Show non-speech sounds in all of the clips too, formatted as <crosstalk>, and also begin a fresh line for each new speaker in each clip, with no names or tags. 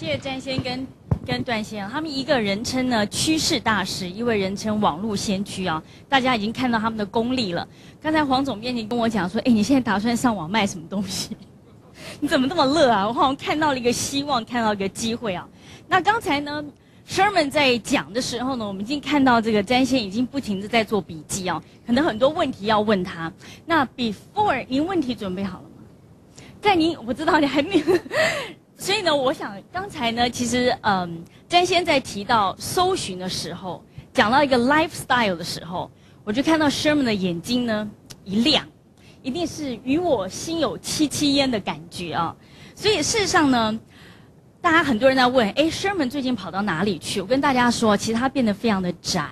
谢谢詹先跟跟段先，他们一个人称呢趋势大师，一位人称网络先驱啊，大家已经看到他们的功力了。刚才黄总编辑跟我讲说，哎，你现在打算上网卖什么东西？<laughs> 你怎么这么乐啊？我好像看到了一个希望，看到一个机会啊。那刚才呢，Sherman 在讲的时候呢，我们已经看到这个詹先已经不停的在做笔记啊，可能很多问题要问他。那 Before 您问题准备好了吗？在您我知道你还没有。所以呢，我想刚才呢，其实嗯，詹先在提到搜寻的时候，讲到一个 lifestyle 的时候，我就看到 Sherman 的眼睛呢一亮，一定是与我心有戚戚焉的感觉啊。所以事实上呢，大家很多人在问，哎，Sherman 最近跑到哪里去？我跟大家说，其实他变得非常的宅。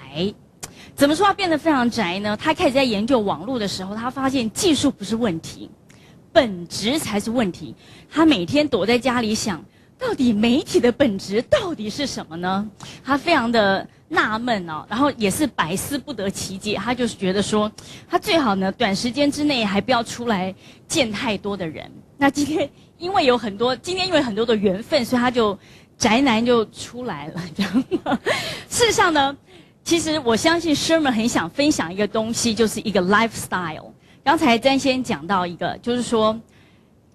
怎么说他变得非常宅呢？他开始在研究网络的时候，他发现技术不是问题。本质才是问题。他每天躲在家里想，到底媒体的本质到底是什么呢？他非常的纳闷哦，然后也是百思不得其解。他就是觉得说，他最好呢，短时间之内还不要出来见太多的人。那今天因为有很多，今天因为很多的缘分，所以他就宅男就出来了。这样，事实上呢，其实我相信 Sherman 很想分享一个东西，就是一个 lifestyle。刚才詹先讲到一个，就是说，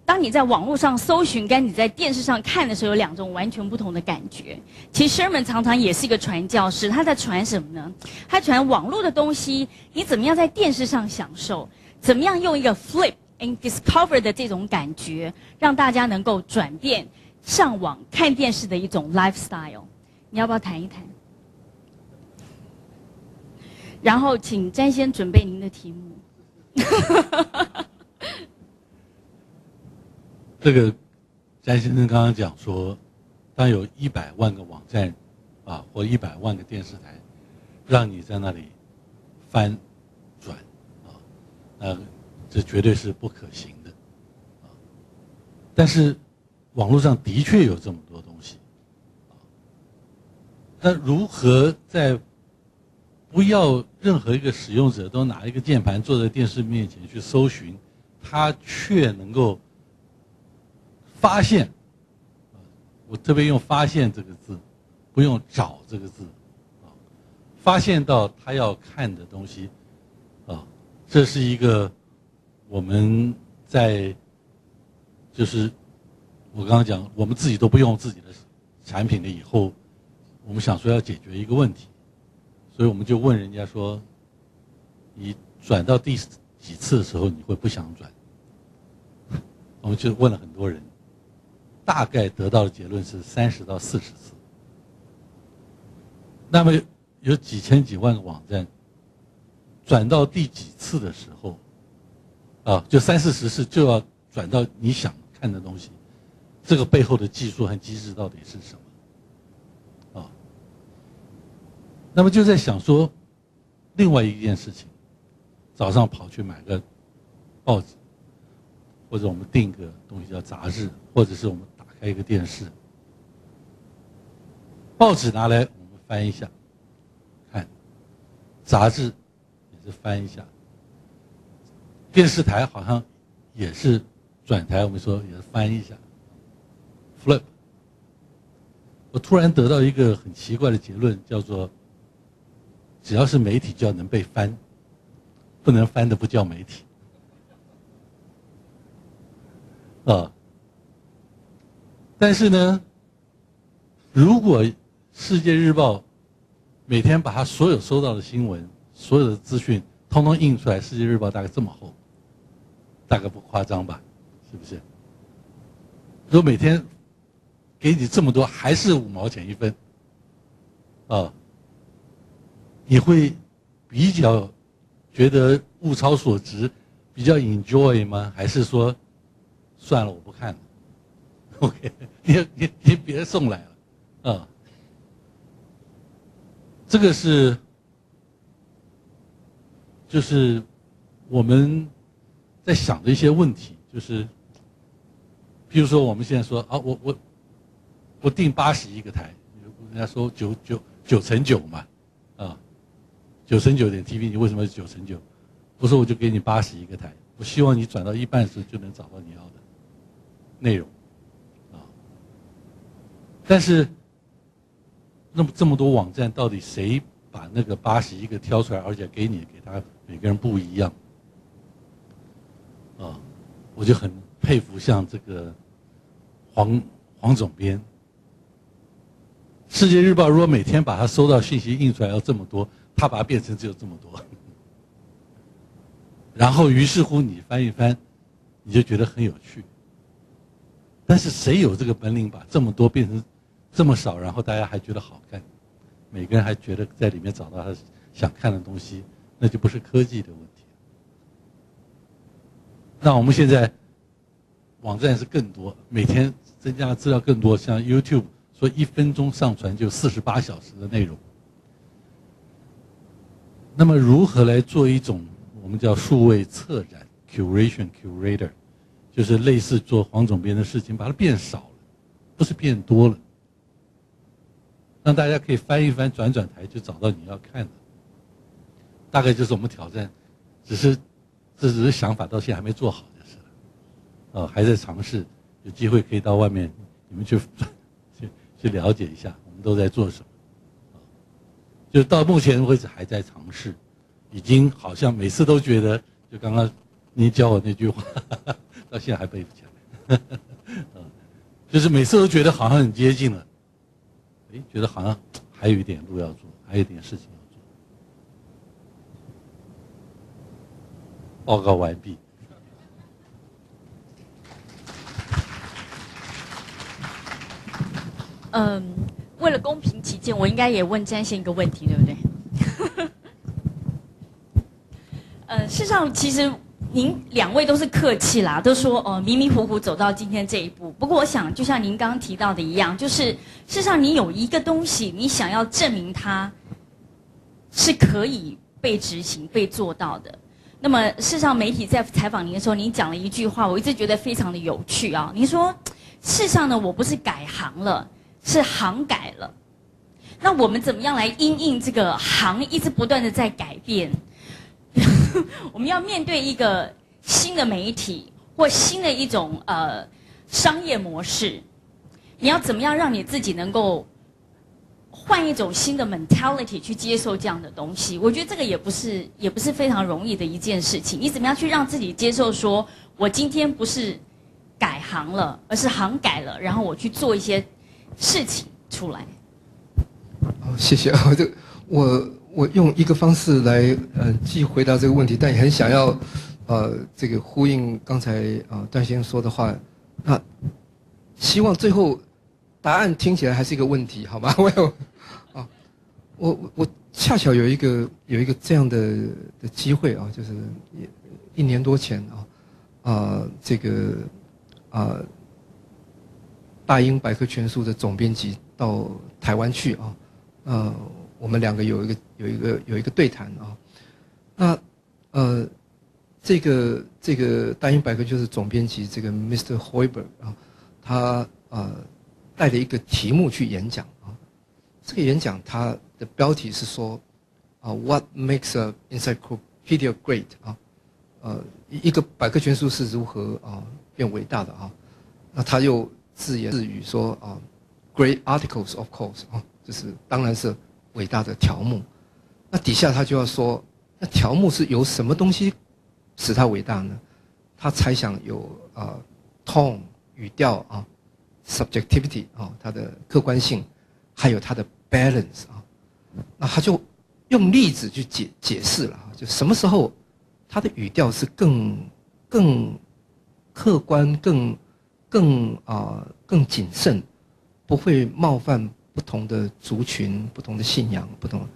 当你在网络上搜寻，跟你在电视上看的时候，有两种完全不同的感觉。其实 Sherman 常常也是一个传教士，他在传什么呢？他传网络的东西，你怎么样在电视上享受？怎么样用一个 flip and discover 的这种感觉，让大家能够转变上网看电视的一种 lifestyle？你要不要谈一谈？然后，请詹先准备您的题目。哈哈哈！
哈这个詹先生刚刚讲说，当有一百万个网站啊，或一百万个电视台，让你在那里翻转啊，那这绝对是不可行的啊。但是网络上的确有这么多东西啊，那如何在？不要任何一个使用者都拿一个键盘坐在电视面前去搜寻，他却能够发现。我特别用“发现”这个字，不用“找”这个字，发现到他要看的东西，啊，这是一个我们在就是我刚刚讲，我们自己都不用自己的产品了以后，我们想说要解决一个问题。所以我们就问人家说：“你转到第几次的时候，你会不想转？”我们就问了很多人，大概得到的结论是三十到四十次。那么有几千几万个网站，转到第几次的时候，啊，就三四十次就要转到你想看的东西，这个背后的技术和机制到底是什么？那么就在想说，另外一件事情，早上跑去买个报纸，或者我们订个东西叫杂志，或者是我们打开一个电视，报纸拿来我们翻一下，看，杂志也是翻一下，电视台好像也是转台，我们说也是翻一下，flip。我突然得到一个很奇怪的结论，叫做。只要是媒体就要能被翻，不能翻的不叫媒体。啊，但是呢，如果《世界日报》每天把他所有收到的新闻、所有的资讯通通印出来，《世界日报》大概这么厚，大概不夸张吧？是不是？如果每天给你这么多，还是五毛钱一分，啊？你会比较觉得物超所值，比较 enjoy 吗？还是说算了，我不看了。OK，<laughs> 你你你别送来了，啊，这个是就是我们在想的一些问题，就是比如说我们现在说啊，我我我订八十一个台，人家说九九九乘九嘛，九乘九点 TV，你为什么是九乘九？不是我就给你八十一个台，我希望你转到一半时就能找到你要的内容，啊。但是，那么这么多网站，到底谁把那个八十一个挑出来，而且给你给他每个人不一样？啊，我就很佩服像这个黄黄总编。世界日报如果每天把它收到信息印出来要这么多，他把它变成只有这么多，<laughs> 然后于是乎你翻一翻，你就觉得很有趣。但是谁有这个本领把这么多变成？这么少，然后大家还觉得好看，每个人还觉得在里面找到他想看的东西，那就不是科技的问题。那我们现在网站是更多，每天增加的资料更多，像 YouTube 说一分钟上传就四十八小时的内容。那么如何来做一种我们叫数位策展 （curation curator），就是类似做黄总编的事情，把它变少了，不是变多了。让大家可以翻一翻、转转台，就找到你要看的。大概就是我们挑战，只是这只是想法，到现在还没做好就是了。啊，还在尝试，有机会可以到外面，你们去 <laughs> 去去了解一下，我们都在做什么。就到目前为止还在尝试，已经好像每次都觉得，就刚刚您教我那句话，<laughs> 到现在还背不起来。<laughs> 就是每次都觉得好像很接近了。哎，觉得好像还有一点路要做，还有一点事情要做。报告完毕。
嗯，为了公平见，我应该也问詹先一个问题，对不对？<laughs> 呃，事实上，其实。您两位都是客气啦，都说哦迷迷糊糊走到今天这一步。不过我想，就像您刚刚提到的一样，就是事实上你有一个东西，你想要证明它是可以被执行、被做到的。那么事实上，媒体在采访您的时候，您讲了一句话，我一直觉得非常的有趣啊。您说，事实上呢，我不是改行了，是行改了。那我们怎么样来因应这个行一直不断的在改变？<laughs> 我们要面对一个新的媒体或新的一种呃商业模式，你要怎么样让你自己能够换一种新的 mentality 去接受这样的东西？我觉得这个也不是也不是非常容易的一件事情。你怎么样去让自己接受说，我今天不是改行了，而是行改了，然后我去做一些事情出来。
好，谢谢啊，<laughs> 这我。我用一个方式来，呃，既回答这个问题，但也很想要，呃，这个呼应刚才啊段先生说的话，那希望最后答案听起来还是一个问题，好吗？<laughs> 我有啊，我我恰巧有一个有一个这样的的机会啊，就是一一年多前啊，啊，这个啊，大英百科全书的总编辑到台湾去啊，呃。我们两个有一个有一个有一个对谈啊，那呃，这个这个大英百科就是总编辑这个 Mr. Hoiberg 啊，他呃带着一个题目去演讲啊，这个演讲它的标题是说啊，What makes a encyclopedia great 啊，呃，一个百科全书是如何啊变伟大的啊，那他又自言自语说啊，Great articles of course 啊，就是当然是。伟大的条目，那底下他就要说，那条目是由什么东西使它伟大呢？他猜想有啊，tone 语调啊，subjectivity 啊，它的客观性，还有它的 balance 啊，那他就用例子去解解释了，就什么时候他的语调是更更客观、更更啊更谨慎，不会冒犯。不同的族群、不同的信仰、不同，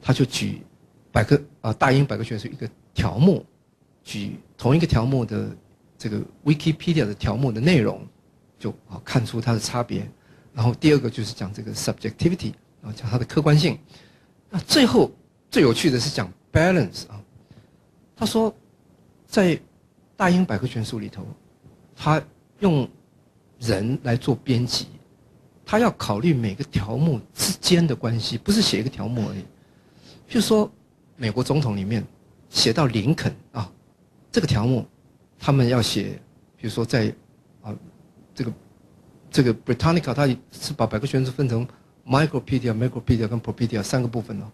他就举百科啊大英百科全书一个条目，举同一个条目的这个 Wikipedia 的条目的内容，就啊看出它的差别。然后第二个就是讲这个 subjectivity 啊，讲它的客观性。那最后最有趣的是讲 balance 啊，他说在大英百科全书里头，他用人来做编辑。他要考虑每个条目之间的关系，不是写一个条目而已。譬如说，美国总统里面写到林肯啊，这个条目，他们要写，比如说在啊这个这个 Britannica 它是把百科全书分成 Micropedia、Macropedia 跟 Propedia 三个部分哦。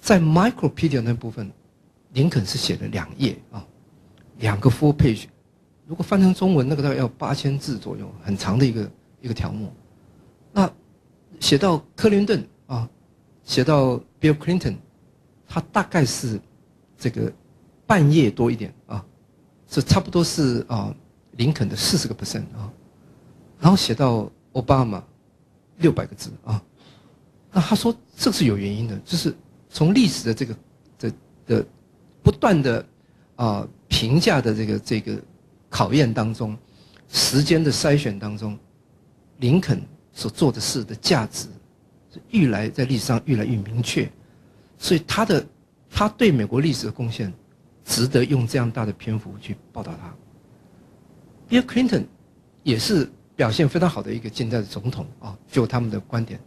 在 Micropedia 那部分，林肯是写了两页啊，两个 full page。如果翻成中文，那个大概要八千字左右，很长的一个一个条目。那写到克林顿啊，写到 Bill Clinton，他大概是这个半夜多一点啊，这差不多是啊林肯的四十个 percent 啊。然后写到奥巴马六百个字啊，那他说这是有原因的，就是从历史的这个的的不断的啊评价的这个这个考验当中，时间的筛选当中，林肯所做的事的价值是愈来在历史上愈来愈明确，所以他的他对美国历史的贡献值得用这样大的篇幅去报道他。Bill Clinton 也是。表现非常好的一个近代的总统啊，就他们的观点，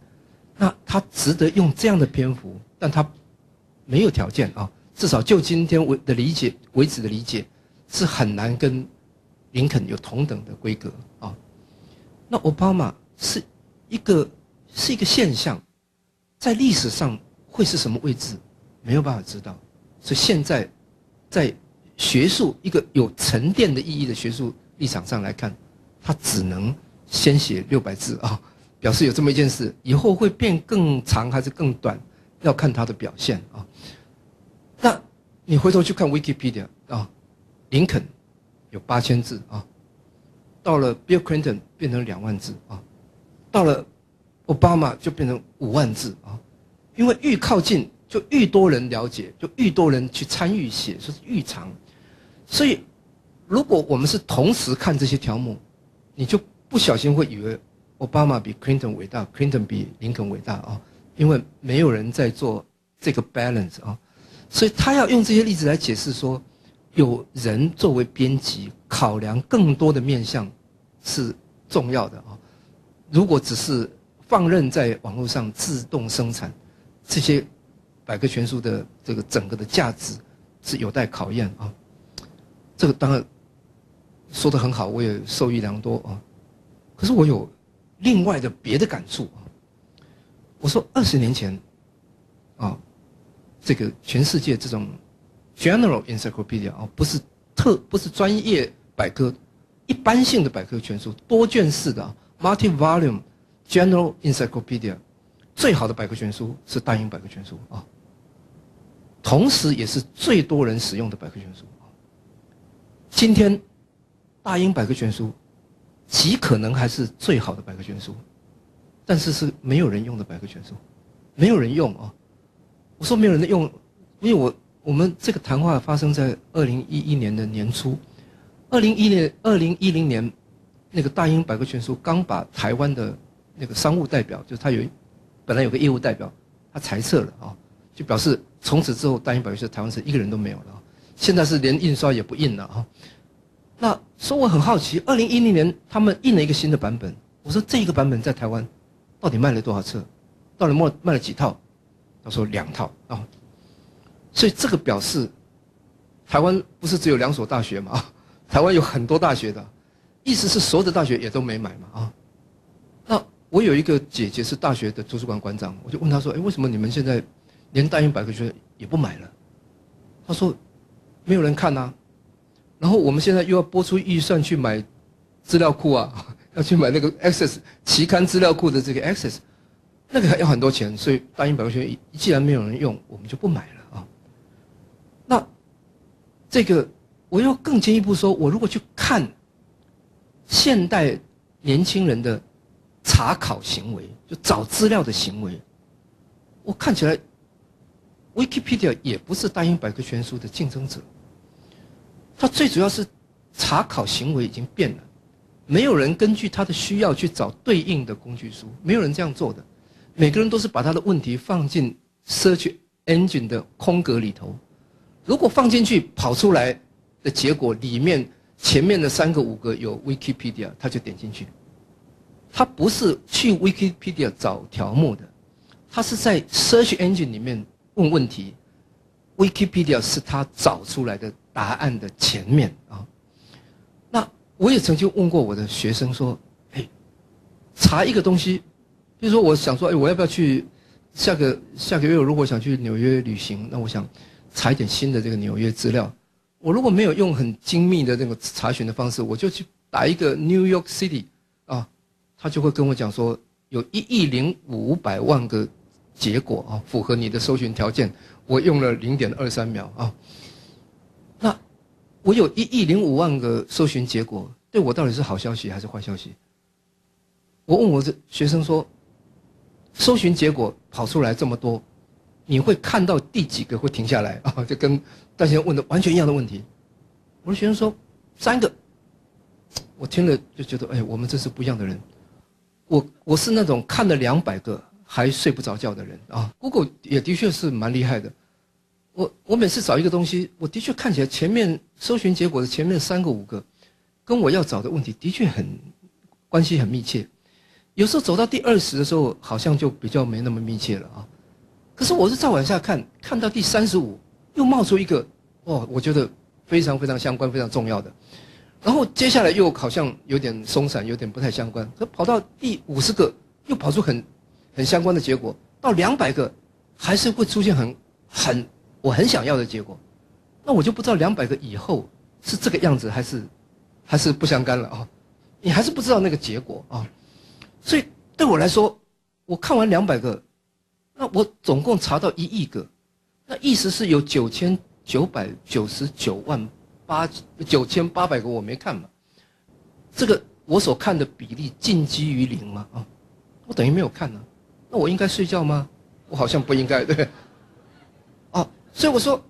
那他值得用这样的篇幅，但他没有条件啊，至少就今天为的理解为止的理解，是很难跟林肯有同等的规格啊。那奥巴马是一个是一个现象，在历史上会是什么位置，没有办法知道，所以现在在学术一个有沉淀的意义的学术立场上来看，他只能。先写六百字啊，表示有这么一件事，以后会变更长还是更短，要看他的表现啊。那你回头去看 Wikipedia 啊，林肯有八千字啊，到了 Bill Clinton 变成两万字啊，到了奥巴马就变成五万字啊，因为愈靠近就愈多人了解，就愈多人去参与写，是愈长。所以如果我们是同时看这些条目，你就。不小心会以为奥巴马比 Clinton 伟大，Clinton 比林肯伟大啊，因为没有人在做这个 balance 啊，所以他要用这些例子来解释说，有人作为编辑考量更多的面向是重要的啊。如果只是放任在网络上自动生产这些百科全书的这个整个的价值是有待考验啊。这个当然说的很好，我也受益良多啊。可是我有另外的别的感触啊！我说二十年前，啊，这个全世界这种 general encyclopedia 啊，不是特不是专业百科，一般性的百科全书，多卷式的啊 multi-volume general encyclopedia，最好的百科全书是大英百科全书啊，同时也是最多人使用的百科全书。今天大英百科全书。极可能还是最好的百科全书，但是是没有人用的百科全书，没有人用啊！我说没有人用，因为我我们这个谈话发生在二零一一年的年初，二零一零二零一零年，那个大英百科全书刚把台湾的那个商务代表，就是他有本来有个业务代表，他裁撤了啊，就表示从此之后大英百科全书台湾是一个人都没有了，现在是连印刷也不印了啊。那说我很好奇，二零一零年他们印了一个新的版本。我说这一个版本在台湾到底卖了多少册？到底卖卖了几套？他说两套啊。所以这个表示台湾不是只有两所大学嘛？啊，台湾有很多大学的，意思是所有的大学也都没买嘛？啊。那我有一个姐姐是大学的图书馆馆长，我就问他说：“哎，为什么你们现在连大英百科全书也不买了？”他说：“没有人看呐。”然后我们现在又要拨出预算去买资料库啊，<laughs> 要去买那个 Access 期刊资料库的这个 Access，那个要很多钱，所以大英百科全书既然没有人用，我们就不买了啊。那这个我要更进一步说，我如果去看现代年轻人的查考行为，就找资料的行为，我看起来 Wikipedia 也不是大英百科全书的竞争者。它最主要是查考行为已经变了，没有人根据他的需要去找对应的工具书，没有人这样做的。每个人都是把他的问题放进 search engine 的空格里头，如果放进去跑出来的结果里面前面的三个五个有 Wikipedia，他就点进去。他不是去 Wikipedia 找条目的，他是在 search engine 里面问问题，Wikipedia 是他找出来的。答案的前面啊，那我也曾经问过我的学生说：“哎，查一个东西，比如说我想说，哎，我要不要去下个下个月？如果想去纽约旅行，那我想查一点新的这个纽约资料。我如果没有用很精密的那个查询的方式，我就去打一个 New York City 啊，他就会跟我讲说，有一亿零五百万个结果啊，符合你的搜寻条件。我用了零点二三秒啊，那我有一亿零五万个搜寻结果，对我到底是好消息还是坏消息？我问我的学生说，搜寻结果跑出来这么多，你会看到第几个会停下来啊？<laughs> 就跟大先生问的完全一样的问题。我的学生说三个，我听了就觉得，哎，我们这是不一样的人。我我是那种看了两百个。还睡不着觉的人啊，Google 也的确是蛮厉害的。我我每次找一个东西，我的确看起来前面搜寻结果的前面三个五个，跟我要找的问题的确很关系很密切。有时候走到第二十的时候，好像就比较没那么密切了啊。可是我是再往下看，看到第三十五，又冒出一个哦，我觉得非常非常相关、非常重要的。然后接下来又好像有点松散，有点不太相关。可跑到第五十个，又跑出很。很相关的结果到两百个，还是会出现很很我很想要的结果，那我就不知道两百个以后是这个样子还是还是不相干了啊？你还是不知道那个结果啊？所以对我来说，我看完两百个，那我总共查到一亿个，那意思是有九千九百九十九万八九千八百个我没看嘛？这个我所看的比例近基于零嘛？啊，我等于没有看呢。那我应该睡觉吗？我好像不应该，对。啊，所以我说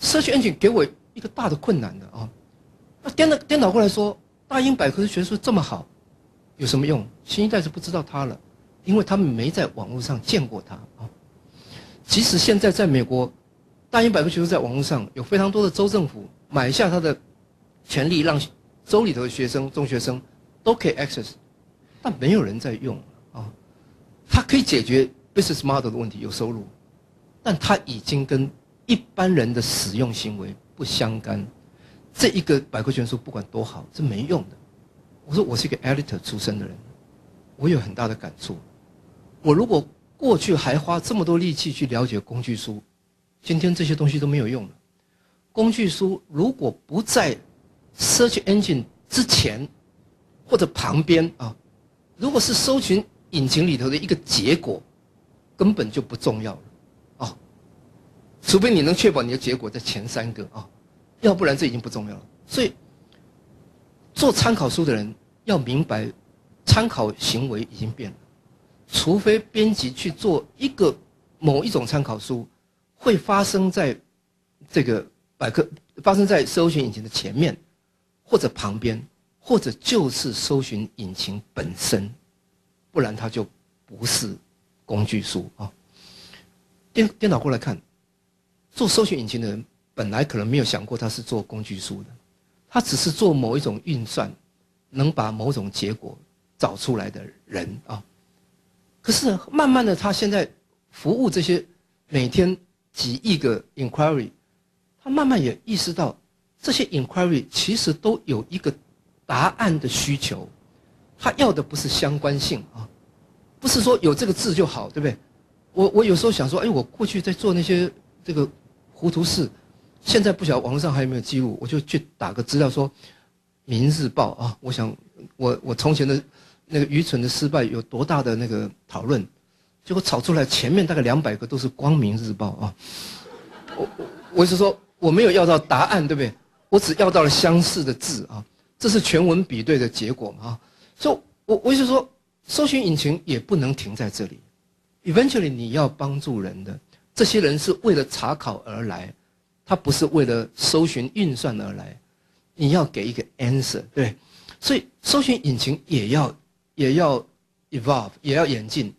，search engine 给我一个大的困难的啊。那颠倒颠倒过来说，大英百科的学术这么好，有什么用？新一代是不知道它了，因为他们没在网络上见过他啊。即使现在在美国，大英百科全书在网络上有非常多的州政府买下它的权利，让州里头的学生、中学生都可以 access，但没有人在用啊。它可以解决 business model 的问题，有收入，但它已经跟一般人的使用行为不相干。这一个百科全书不管多好，是没用的。我说我是一个 editor 出身的人，我有很大的感触。我如果过去还花这么多力气去了解工具书，今天这些东西都没有用了。工具书如果不在 search engine 之前或者旁边啊，如果是搜寻。引擎里头的一个结果，根本就不重要了，啊，除非你能确保你的结果在前三个啊，要不然这已经不重要了。所以，做参考书的人要明白，参考行为已经变了。除非编辑去做一个某一种参考书，会发生在这个百科，发生在搜寻引擎的前面，或者旁边，或者就是搜寻引擎本身。不然它就不是工具书啊。颠颠倒过来看，做搜寻引擎的人本来可能没有想过他是做工具书的，他只是做某一种运算，能把某种结果找出来的人啊。可是慢慢的，他现在服务这些每天几亿个 inquiry，他慢慢也意识到这些 inquiry 其实都有一个答案的需求。他要的不是相关性啊，不是说有这个字就好，对不对？我我有时候想说，哎，我过去在做那些这个糊涂事，现在不晓得网络上还有没有记录，我就去打个资料说《明日报》啊，我想我我从前的那个愚蠢的失败有多大的那个讨论，结果炒出来前面大概两百个都是《光明日报》啊，我我是说我没有要到答案，对不对？我只要到了相似的字啊，这是全文比对的结果嘛啊。所以，我我意思说，搜寻引擎也不能停在这里。Eventually，你要帮助人的这些人是为了查考而来，他不是为了搜寻运算而来。你要给一个 answer，对。所以，搜寻引擎也要也要 evolve，也要演进，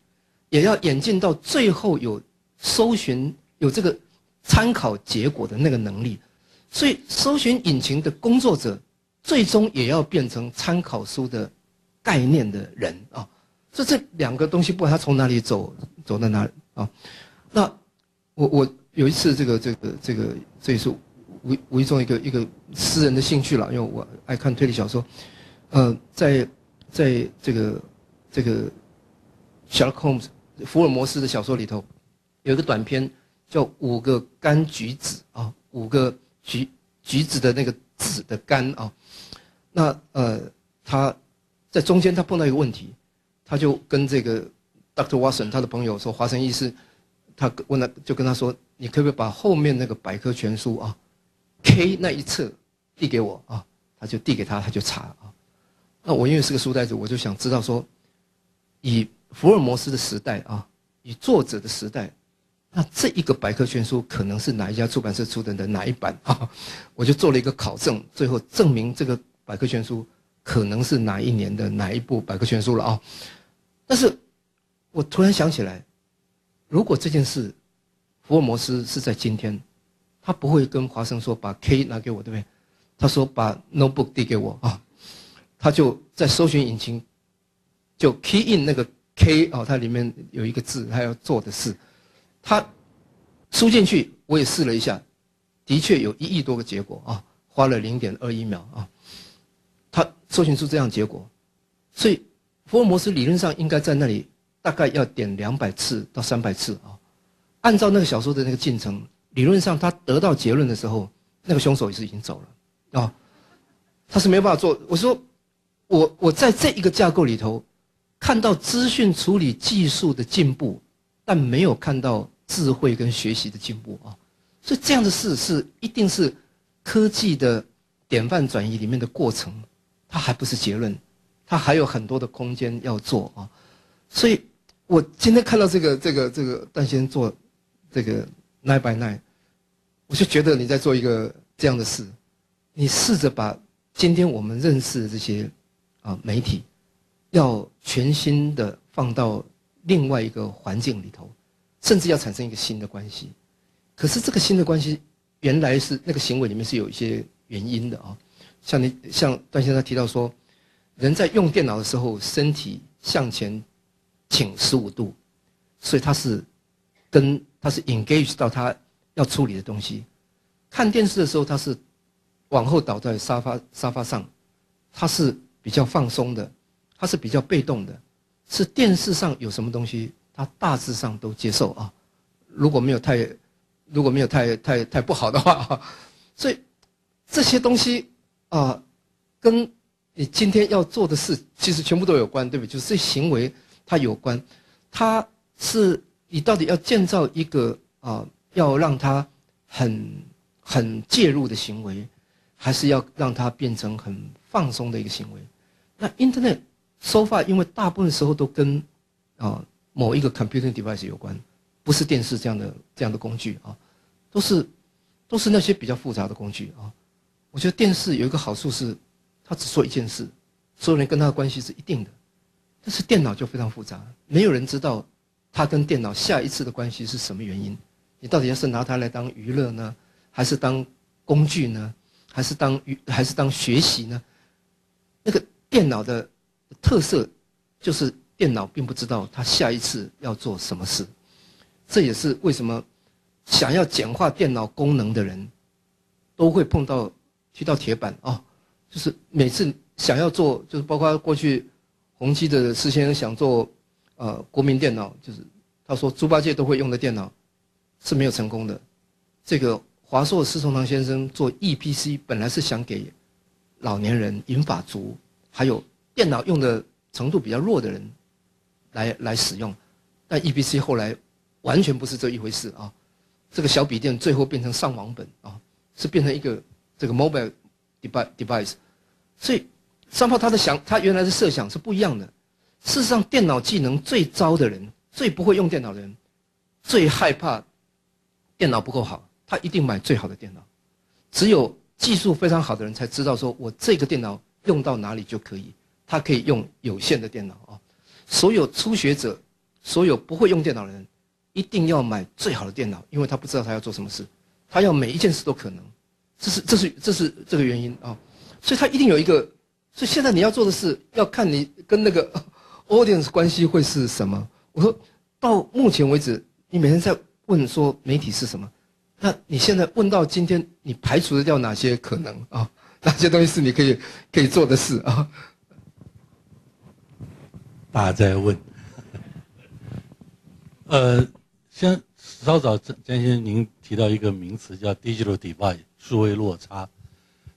也要演进到最后有搜寻有这个参考结果的那个能力。所以，搜寻引擎的工作者最终也要变成参考书的。概念的人啊，所以这两个东西，不管他从哪里走，走到哪里啊。那我我有一次这个这个这个，这也是无无意中一个一个私人的兴趣了，因为我爱看推理小说。呃，在在这个这个 Sherlock Holmes 福尔摩斯的小说里头，有一个短篇叫《五个柑橘子》啊，五个橘橘子的那个籽的柑啊。那呃，他在中间他碰到一个问题，他就跟这个 Doctor Watson 他的朋友说，华生医师，他问他就跟他说，你可不可以把后面那个百科全书啊，K 那一册递给我啊？他就递给他，他就查啊。那我因为是个书呆子，我就想知道说，以福尔摩斯的时代啊，以作者的时代，那这一个百科全书可能是哪一家出版社出的的哪一版啊？我就做了一个考证，最后证明这个百科全书可能是哪一年的哪一部百科全书了啊。但是，我突然想起来，如果这件事，福尔摩斯是在今天，他不会跟华生说把 K 拿给我，对不对？他说把 notebook 递给我啊。他就在搜寻引擎，就 key in 那个 K 哦，它里面有一个字，他要做的事，他输进去，我也试了一下，的确有一亿多个结果啊，花了零点二一秒啊，他搜寻出这样结果，所以福尔摩斯理论上应该在那里大概要点两百次到三百次啊，按照那个小说的那个进程，理论上他得到结论的时候，那个凶手也是已经走了啊，他是没有办法做，我说。我我在这一个架构里头，看到资讯处理技术的进步，但没有看到智慧跟学习的进步啊。所以这样的事是一定是科技的典范转移里面的过程，它还不是结论，它还有很多的空间要做啊。所以我今天看到这个这个这个段先生做这个 nine by nine，我就觉得你在做一个这样的事，你试着把今天我们认识的这些。啊，媒体要全新的放到另外一个环境里头，甚至要产生一个新的关系。可是这个新的关系，原来是那个行为里面是有一些原因的啊。像你像段先生提到说，人在用电脑的时候，身体向前倾十五度，所以他是跟他是 engage 到他要处理的东西。看电视的时候，他是往后倒在沙发沙发上，他是。比较放松的，他是比较被动的，是电视上有什么东西，他大致上都接受啊。如果没有太，如果没有太太太不好的话，<laughs> 所以这些东西啊，跟你今天要做的事其实全部都有关，对不对？就是这行为它有关，它是你到底要建造一个啊，要让它很很介入的行为，还是要让它变成很放松的一个行为？那 Internet so far 因为大部分时候都跟啊某一个 computing device 有关，不是电视这样的这样的工具啊，都是都是那些比较复杂的工具啊。我觉得电视有一个好处是，它只说一件事，所有人跟它的关系是一定的。但是电脑就非常复杂，没有人知道它跟电脑下一次的关系是什么原因。你到底要是拿它来当娱乐呢，还是当工具呢，还是当娱还是当学习呢？那个。电脑的特色就是电脑并不知道它下一次要做什么事，这也是为什么想要简化电脑功能的人都会碰到一道铁板啊，就是每次想要做，就是包括过去宏基的施先生想做呃国民电脑，就是他说猪八戒都会用的电脑是没有成功的。这个华硕施崇堂先生做 EPC 本来是想给老年人银发族。还有电脑用的程度比较弱的人，来来使用，但 EBC 后来完全不是这一回事啊！这个小笔电最后变成上网本啊，是变成一个这个 mobile device，所以三炮他的想他原来的设想是不一样的。事实上，电脑技能最糟的人，最不会用电脑的人，最害怕电脑不够好，他一定买最好的电脑。只有技术非常好的人才知道说，我这个电脑。用到哪里就可以，他可以用有限的电脑啊。所有初学者，所有不会用电脑的人，一定要买最好的电脑，因为他不知道他要做什么事，他要每一件事都可能，这是这是这是这个原因啊。所以他一定有一个，所以现在你要做的事，要看你跟那个 audience 关系会是什么。我说到目前为止，你每天在问说媒体是什么，那你现在问到今天，你排除掉哪些可能啊？<laughs> 哪些东西是你可以可以做的事啊？
大家在问。<laughs> 呃，先稍早张先生您提到一个名词叫 digital divide 数位落差，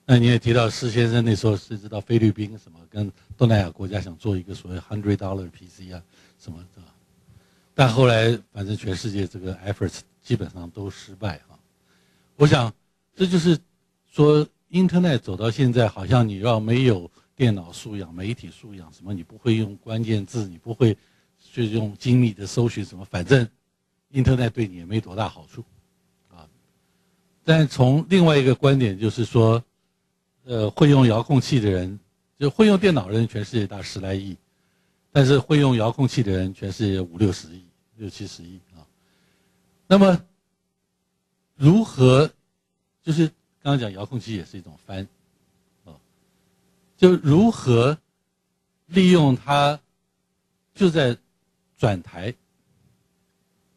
那你也提到施先生那时候是知道菲律宾什么跟东南亚国家想做一个所谓 hundred dollar PC 啊什么的，但后来反正全世界这个 efforts 基本上都失败啊。我想这就是说 internet 走到现在，好像你要没有电脑素养、媒体素养什么，你不会用关键字，你不会。去用精密的搜寻什么，反正，Internet 对你也没多大好处，啊。但从另外一个观点就是说，呃，会用遥控器的人，就会用电脑的人，全世界大十来亿，但是会用遥控器的人，全世界五六十亿、六七十亿啊。那么，如何，就是刚讲遥控器也是一种翻，啊，就如何利用它，就在。转台，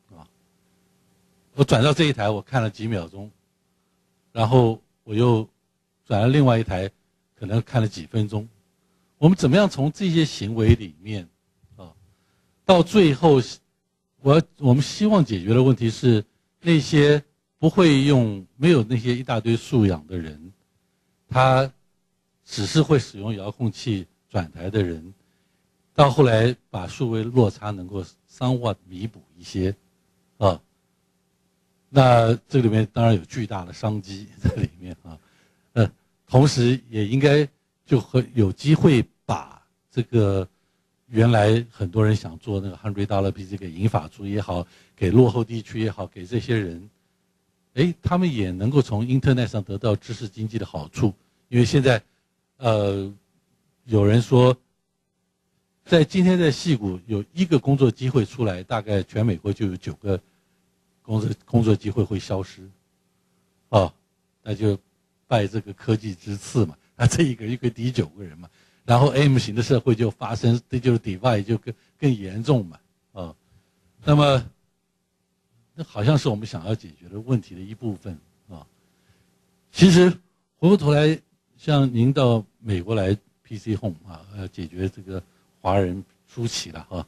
啊，我转到这一台，我看了几秒钟，然后我又转了另外一台，可能看了几分钟。我们怎么样从这些行为里面，啊，到最后，我我们希望解决的问题是那些不会用、没有那些一大堆素养的人，他只是会使用遥控器转台的人。到后来，把数位落差能够 somewhat 弥补一些，啊，那这里面当然有巨大的商机在里面啊，呃，同时也应该就和有机会把这个原来很多人想做那个 hundred dollar PC 给银发族也好，给落后地区也好，给这些人，哎，他们也能够从 internet 上得到知识经济的好处，因为现在，呃，有人说。在今天在戏谷有一个工作机会出来，大概全美国就有九个工作工作机会会消失，啊，那就拜这个科技之赐嘛，<laughs> 那这一个一个抵九个人嘛，然后 M 型的社会就发生，这就是 divide 就更更严重嘛，啊，那么那好像是我们想要解决的问题的一部分啊，其实回过头来，像您到美国来 PC Home 啊，要解决这个。华人出奇了哈，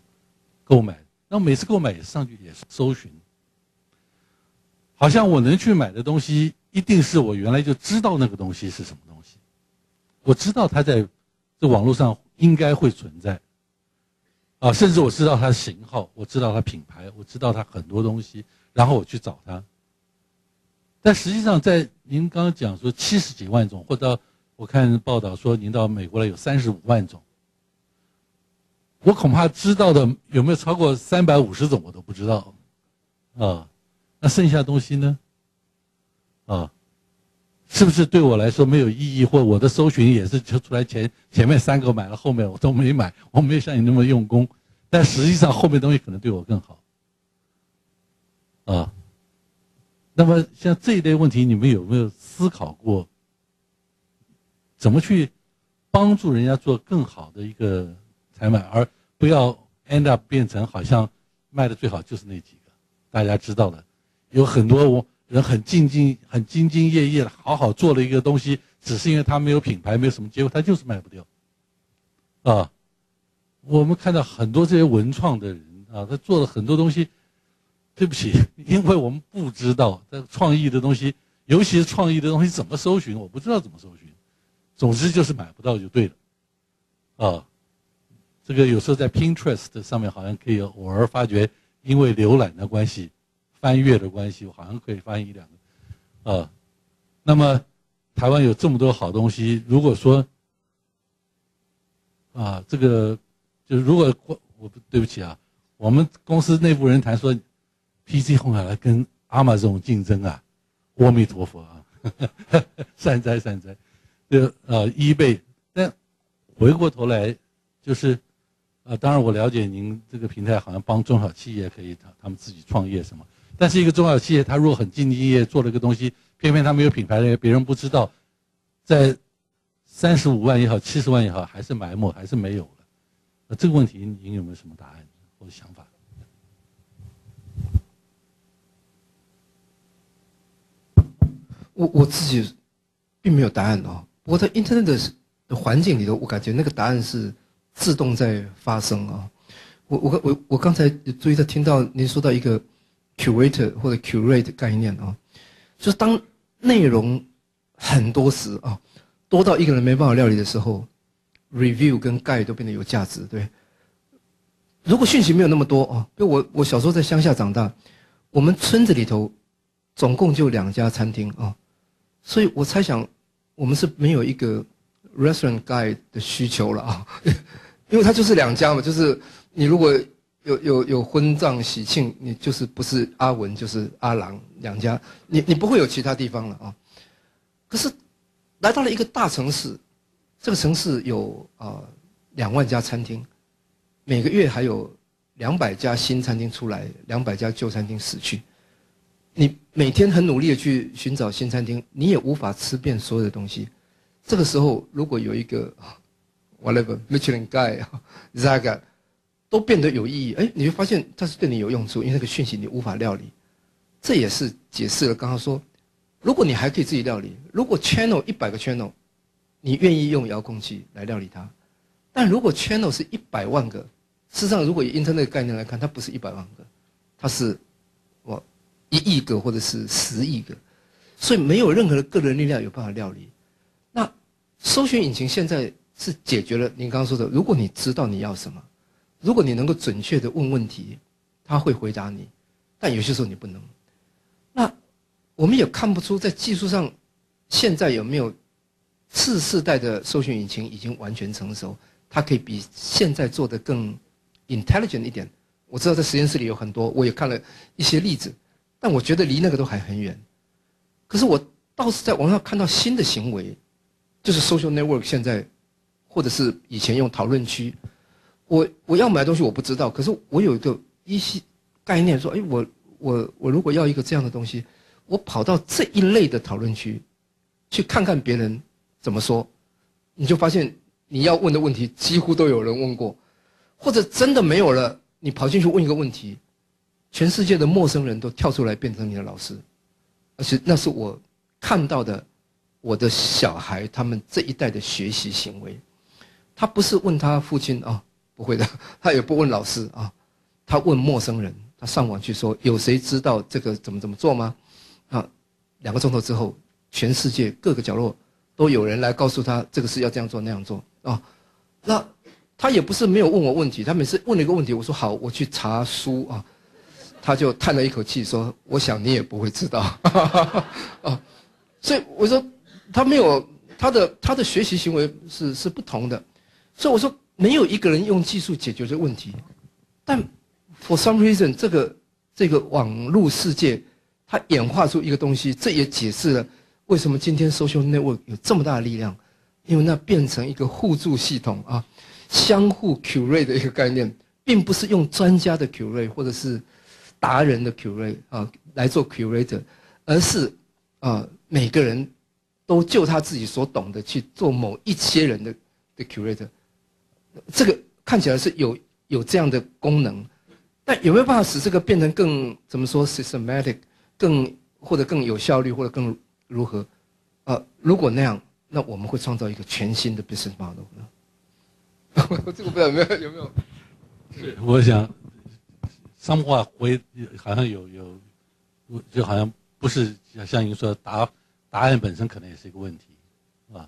购买，那每次购买也上去也是搜寻，好像我能去买的东西，一定是我原来就知道那个东西是什么东西，我知道它在这网络上应该会存在，啊，甚至我知道它的型号，我知道它品牌，我知道它很多东西，然后我去找它。但实际上，在您刚刚讲说七十几万种，或者我看报道说您到美国来有三十五万种。我恐怕知道的有没有超过三百五十种，我都不知道，啊，那剩下东西呢？啊，是不是对我来说没有意义？或我的搜寻也是就出来前前面三个买了，后面我都没买，我没有像你那么用功，但实际上后面东西可能对我更好，啊，那么像这一类问题，你们有没有思考过，怎么去帮助人家做更好的一个？采买，而不要 end up 变成好像卖的最好就是那几个，大家知道的，有很多我人很兢兢很兢兢业业的，好好做了一个东西，只是因为他没有品牌，没有什么结果，他就是卖不掉。啊，我们看到很多这些文创的人啊，他做了很多东西，对不起，<laughs> 因为我们不知道这创意的东西，尤其是创意的东西怎么搜寻，我不知道怎么搜寻，总之就是买不到就对了，啊。这个有时候在 Pinterest 上面好像可以偶尔发觉，因为浏览的关系、翻阅的关系，我好像可以翻一两个，呃，那么台湾有这么多好东西，如果说啊，这个就是如果我我对不起啊，我们公司内部人谈说，PC 红海来跟阿玛这种竞争啊，阿弥陀佛啊，<laughs> 善哉善哉，这呃一倍，但回过头来就是。啊，当然我了解您这个平台好像帮中小企业可以他他们自己创业什么，但是一个中小企业他如果很兢兢业业做了一个东西，偏偏他没有品牌，别人不知道，在三十五万也好，七十万也好，还是埋没，还是没有了。那这个问题您有没有什么答案或者想法？
我我自己并没有答案哦。不过在 Internet 的环境里头，我感觉那个答案是。自动在发生啊，我我我我刚才注意到听到您说到一个 curator 或者 curate 概念啊，就是当内容很多时啊，多到一个人没办法料理的时候，review 跟 guide 都变得有价值，对。如果讯息没有那么多哦，就我我小时候在乡下长大，我们村子里头总共就两家餐厅啊，所以我猜想我们是没有一个 restaurant guide 的需求了啊，<laughs> 因为它就是两家嘛，就是你如果有有有婚葬喜庆，你就是不是阿文就是阿郎两家，你你不会有其他地方了啊。可是来到了一个大城市，这个城市有啊两万家餐厅。每个月还有两百家新餐厅出来，两百家旧餐厅死去。你每天很努力的去寻找新餐厅，你也无法吃遍所有的东西。这个时候，如果有一个 whatever Michelin Guide、Zaga 都变得有意义，哎，你会发现它是对你有用处，因为那个讯息你无法料理。这也是解释了刚刚说，如果你还可以自己料理，如果 channel 一百个 channel，你愿意用遥控器来料理它。但如果 channel 是一百万个，事实上，如果以 internet 概念来看，它不是一百万个，它是我一亿个或者是十亿个，所以没有任何的个人力量有办法料理。那搜寻引擎现在是解决了您刚刚说的，如果你知道你要什么，如果你能够准确的问问题，他会回答你，但有些时候你不能。那我们也看不出在技术上现在有没有次世代的搜寻引擎已经完全成熟。它可以比现在做的更 intelligent 一点。我知道在实验室里有很多，我也看了一些例子，但我觉得离那个都还很远。可是我倒是在网上看到新的行为，就是 social network 现在，或者是以前用讨论区。我我要买东西我不知道，可是我有一个一些概念说，哎，我我我如果要一个这样的东西，我跑到这一类的讨论区，去看看别人怎么说，你就发现。你要问的问题几乎都有人问过，或者真的没有了，你跑进去问一个问题，全世界的陌生人都跳出来变成你的老师，而且那是我看到的，我的小孩他们这一代的学习行为，他不是问他父亲啊，不会的，<laughs> 他也不问老师啊，他问陌生人，他上网去说有谁知道这个怎么怎么做吗？啊，两个钟头之后，全世界各个角落都有人来告诉他这个事要这样做那样做。哦，那他也不是没有问我问题，他每次问了一个问题，我说好，我去查书啊，他就叹了一口气说：“我想你也不会知道。<laughs> ”哦，所以我说他没有他的他的学习行为是是不同的，所以我说没有一个人用技术解决这个问题，但 for some reason 这个这个网络世界它演化出一个东西，这也解释了为什么今天 social network 有这么大的力量。因为那变成一个互助系统啊，相互 curate 的一个概念，并不是用专家的 curate 或者是达人的 curate 啊来做 curator，而是啊每个人都就他自己所懂的去做某一些人的的 curator，这个看起来是有有这样的功能，但有没有办法使这个变成更怎么说 systematic，更或者更有效率或者更如何？啊，如果那样。那我们会创造一个全新的 business model 呢？<laughs> 这个不知道有没有有没有？
是，我想，商话回好像有有，就好像不是像您说答答案本身可能也是一个问题，是吧？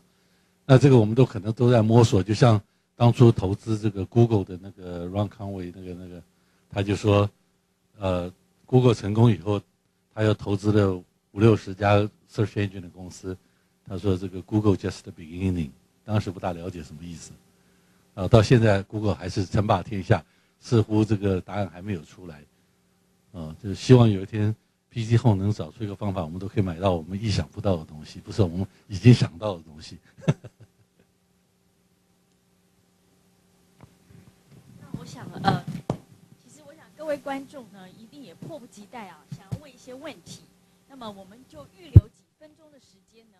那这个我们都可能都在摸索。就像当初投资这个 Google 的那个 Ron Conway 那个那个，他就说，呃，Google 成功以后，他又投资了五六十家 search engine 的公司。他说：“这个 Google just beginning，当时不大了解什么意思，啊，到现在 Google 还是称霸天下，似乎这个答案还没有出来，啊，就是希望有一天 PC 后能找出一个方法，我们都可以买到我们意想不到的东西，不是我们已经想到的东西
想，呃，其实我想各位观众呢，一定也迫不及待啊，想要问一些问题，那么我们就预留几分钟的时间呢。”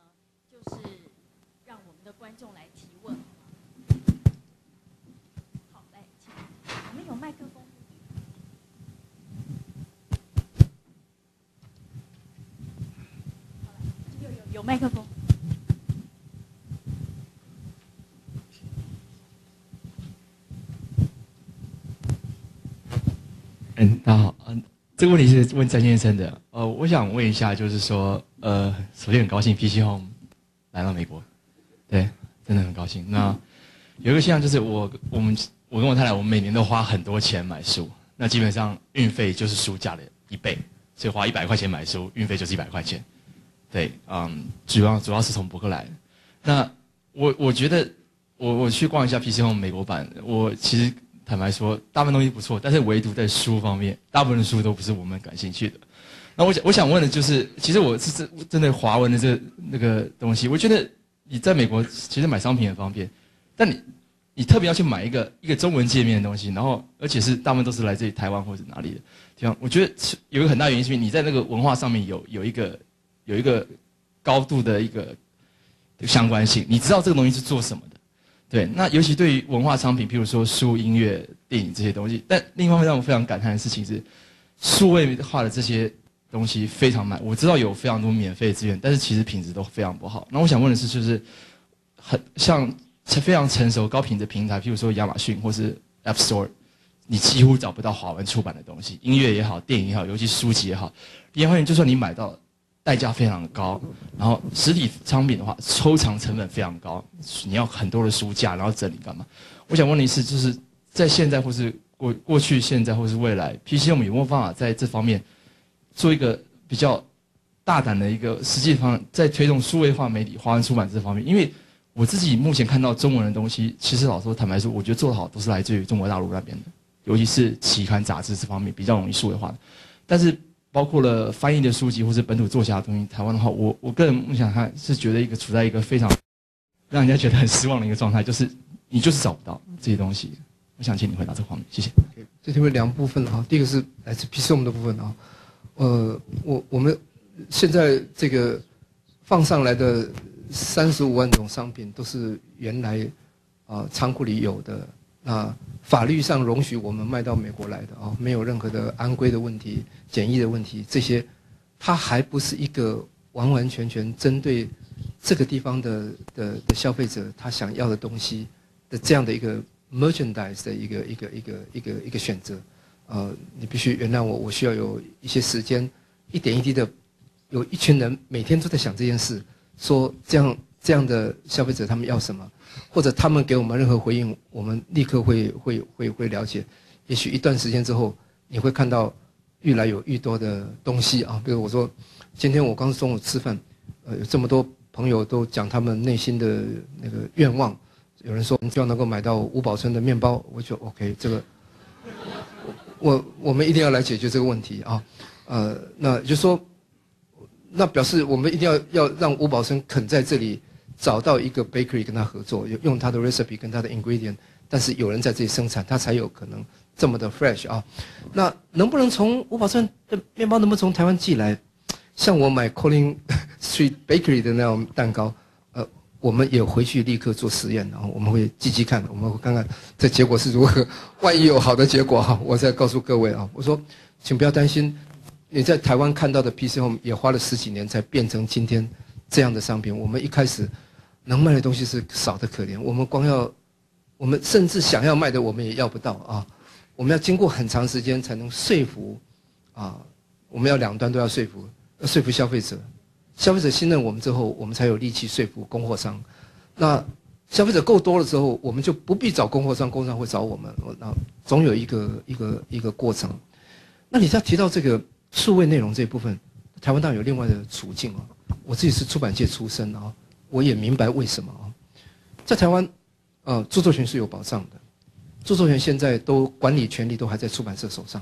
就是让我们的观众来提问，好，来，请我们有麦克风，有有有麦克风。
大家好，嗯，这个问题是问詹先生的。呃，我想问一下，就是说，呃，首先很高兴 PC Home 来到美国，对，真的很高兴。那有一个现象就是我我们我跟我太太，我们每年都花很多钱买书，那基本上运费就是书价的一倍，所以花一百块钱买书，运费就是一百块钱。对，嗯，主要主要是从博客来。那我我觉得我我去逛一下 PC Home 美国版，我其实。坦白说，大部分东西不错，但是唯独在书方面，大部分的书都不是我们感兴趣的。那我想，我想问的就是，其实我是真针对华文的这那个东西，我觉得你在美国其实买商品很方便，但你你特别要去买一个一个中文界面的东西，然后而且是大部分都是来自于台湾或者哪里的地方，我觉得有一个很大原因是因为你在那个文化上面有有一个有一个高度的一个相关性，你知道这个东西是做什么的。对，那尤其对于文化商品，譬如说书、音乐、电影这些东西，但另一方面让我非常感叹的事情是，数位化的这些东西非常慢。我知道有非常多免费资源，但是其实品质都非常不好。那我想问的是，就是很像非常成熟、高品质平台，譬如说亚马逊或是 App Store，你几乎找不到华文出版的东西，音乐也好，电影也好，尤其书籍也好。另一方面，就算你买到。代价非常高，然后实体商品的话，收藏成本非常高，你要很多的书架，然后整理干嘛？我想问你是，就是在现在或是过过去、现在或是未来，P C M 有没有办法在这方面做一个比较大胆的一个实际方，在推动数位化媒体、华文出版这方面？因为我自己目前看到中文的东西，其实老说坦白说，我觉得做得好都是来自于中国大陆那边的，尤其是期刊杂志这方面比较容易数位化的，但是。包括了翻译的书籍或者本土作家的东西，台湾的话，我我个人梦想看是觉得一个处在一个非常让人家觉得很失望的一个状态，就是你就是找不到这些东西。我想请你回答这方面，谢谢。
这题为两部分啊，第一个是来自 P C M 的部分啊，呃，我我们现在这个放上来的三十五万种商品都是原来啊仓库里有的。那法律上容许我们卖到美国来的啊，没有任何的安规的问题、检疫的问题，这些，它还不是一个完完全全针对这个地方的的的消费者他想要的东西的这样的一个 merchandise 的一个一个一个一个一个选择。呃，你必须原谅我，我需要有一些时间，一点一滴的，有一群人每天都在想这件事，说这样这样的消费者他们要什么。或者他们给我们任何回应，我们立刻会会会会了解。也许一段时间之后，你会看到愈来有愈多的东西啊。比如我说，今天我刚中午吃饭，呃，有这么多朋友都讲他们内心的那个愿望。有人说希望能够买到吴宝春的面包，我就 OK。这个我我们一定要来解决这个问题啊。呃，那就说，那表示我们一定要要让吴宝春肯在这里。找到一个 bakery 跟他合作，用他的 recipe 跟他的 ingredient，但是有人在这里生产，他才有可能这么的 fresh 啊。那能不能从五宝村的面包能不能从台湾寄来？像我买 Colin <laughs> Street Bakery 的那种蛋糕，呃，我们也回去立刻做实验，然后我们会积极看，我们会看看这结果是如何。万一有好的结果哈，<laughs> 我再告诉各位啊。我说，请不要担心，你在台湾看到的 PC Home 也花了十几年才变成今天这样的商品。我们一开始。能卖的东西是少的可怜，我们光要，我们甚至想要卖的我们也要不到啊！我们要经过很长时间才能说服，啊，我们要两端都要说服，要说服消费者，消费者信任我们之后，我们才有力气说服供货商。那消费者够多了之后，我们就不必找供货商，供货商会找我们。那总有一个一个一个过程。那你再提到这个数位内容这一部分，台湾当然有另外的处境啊。我自己是出版界出身啊。我也明白为什么啊，在台湾，呃，著作权是有保障的，著作权现在都管理权利都还在出版社手上。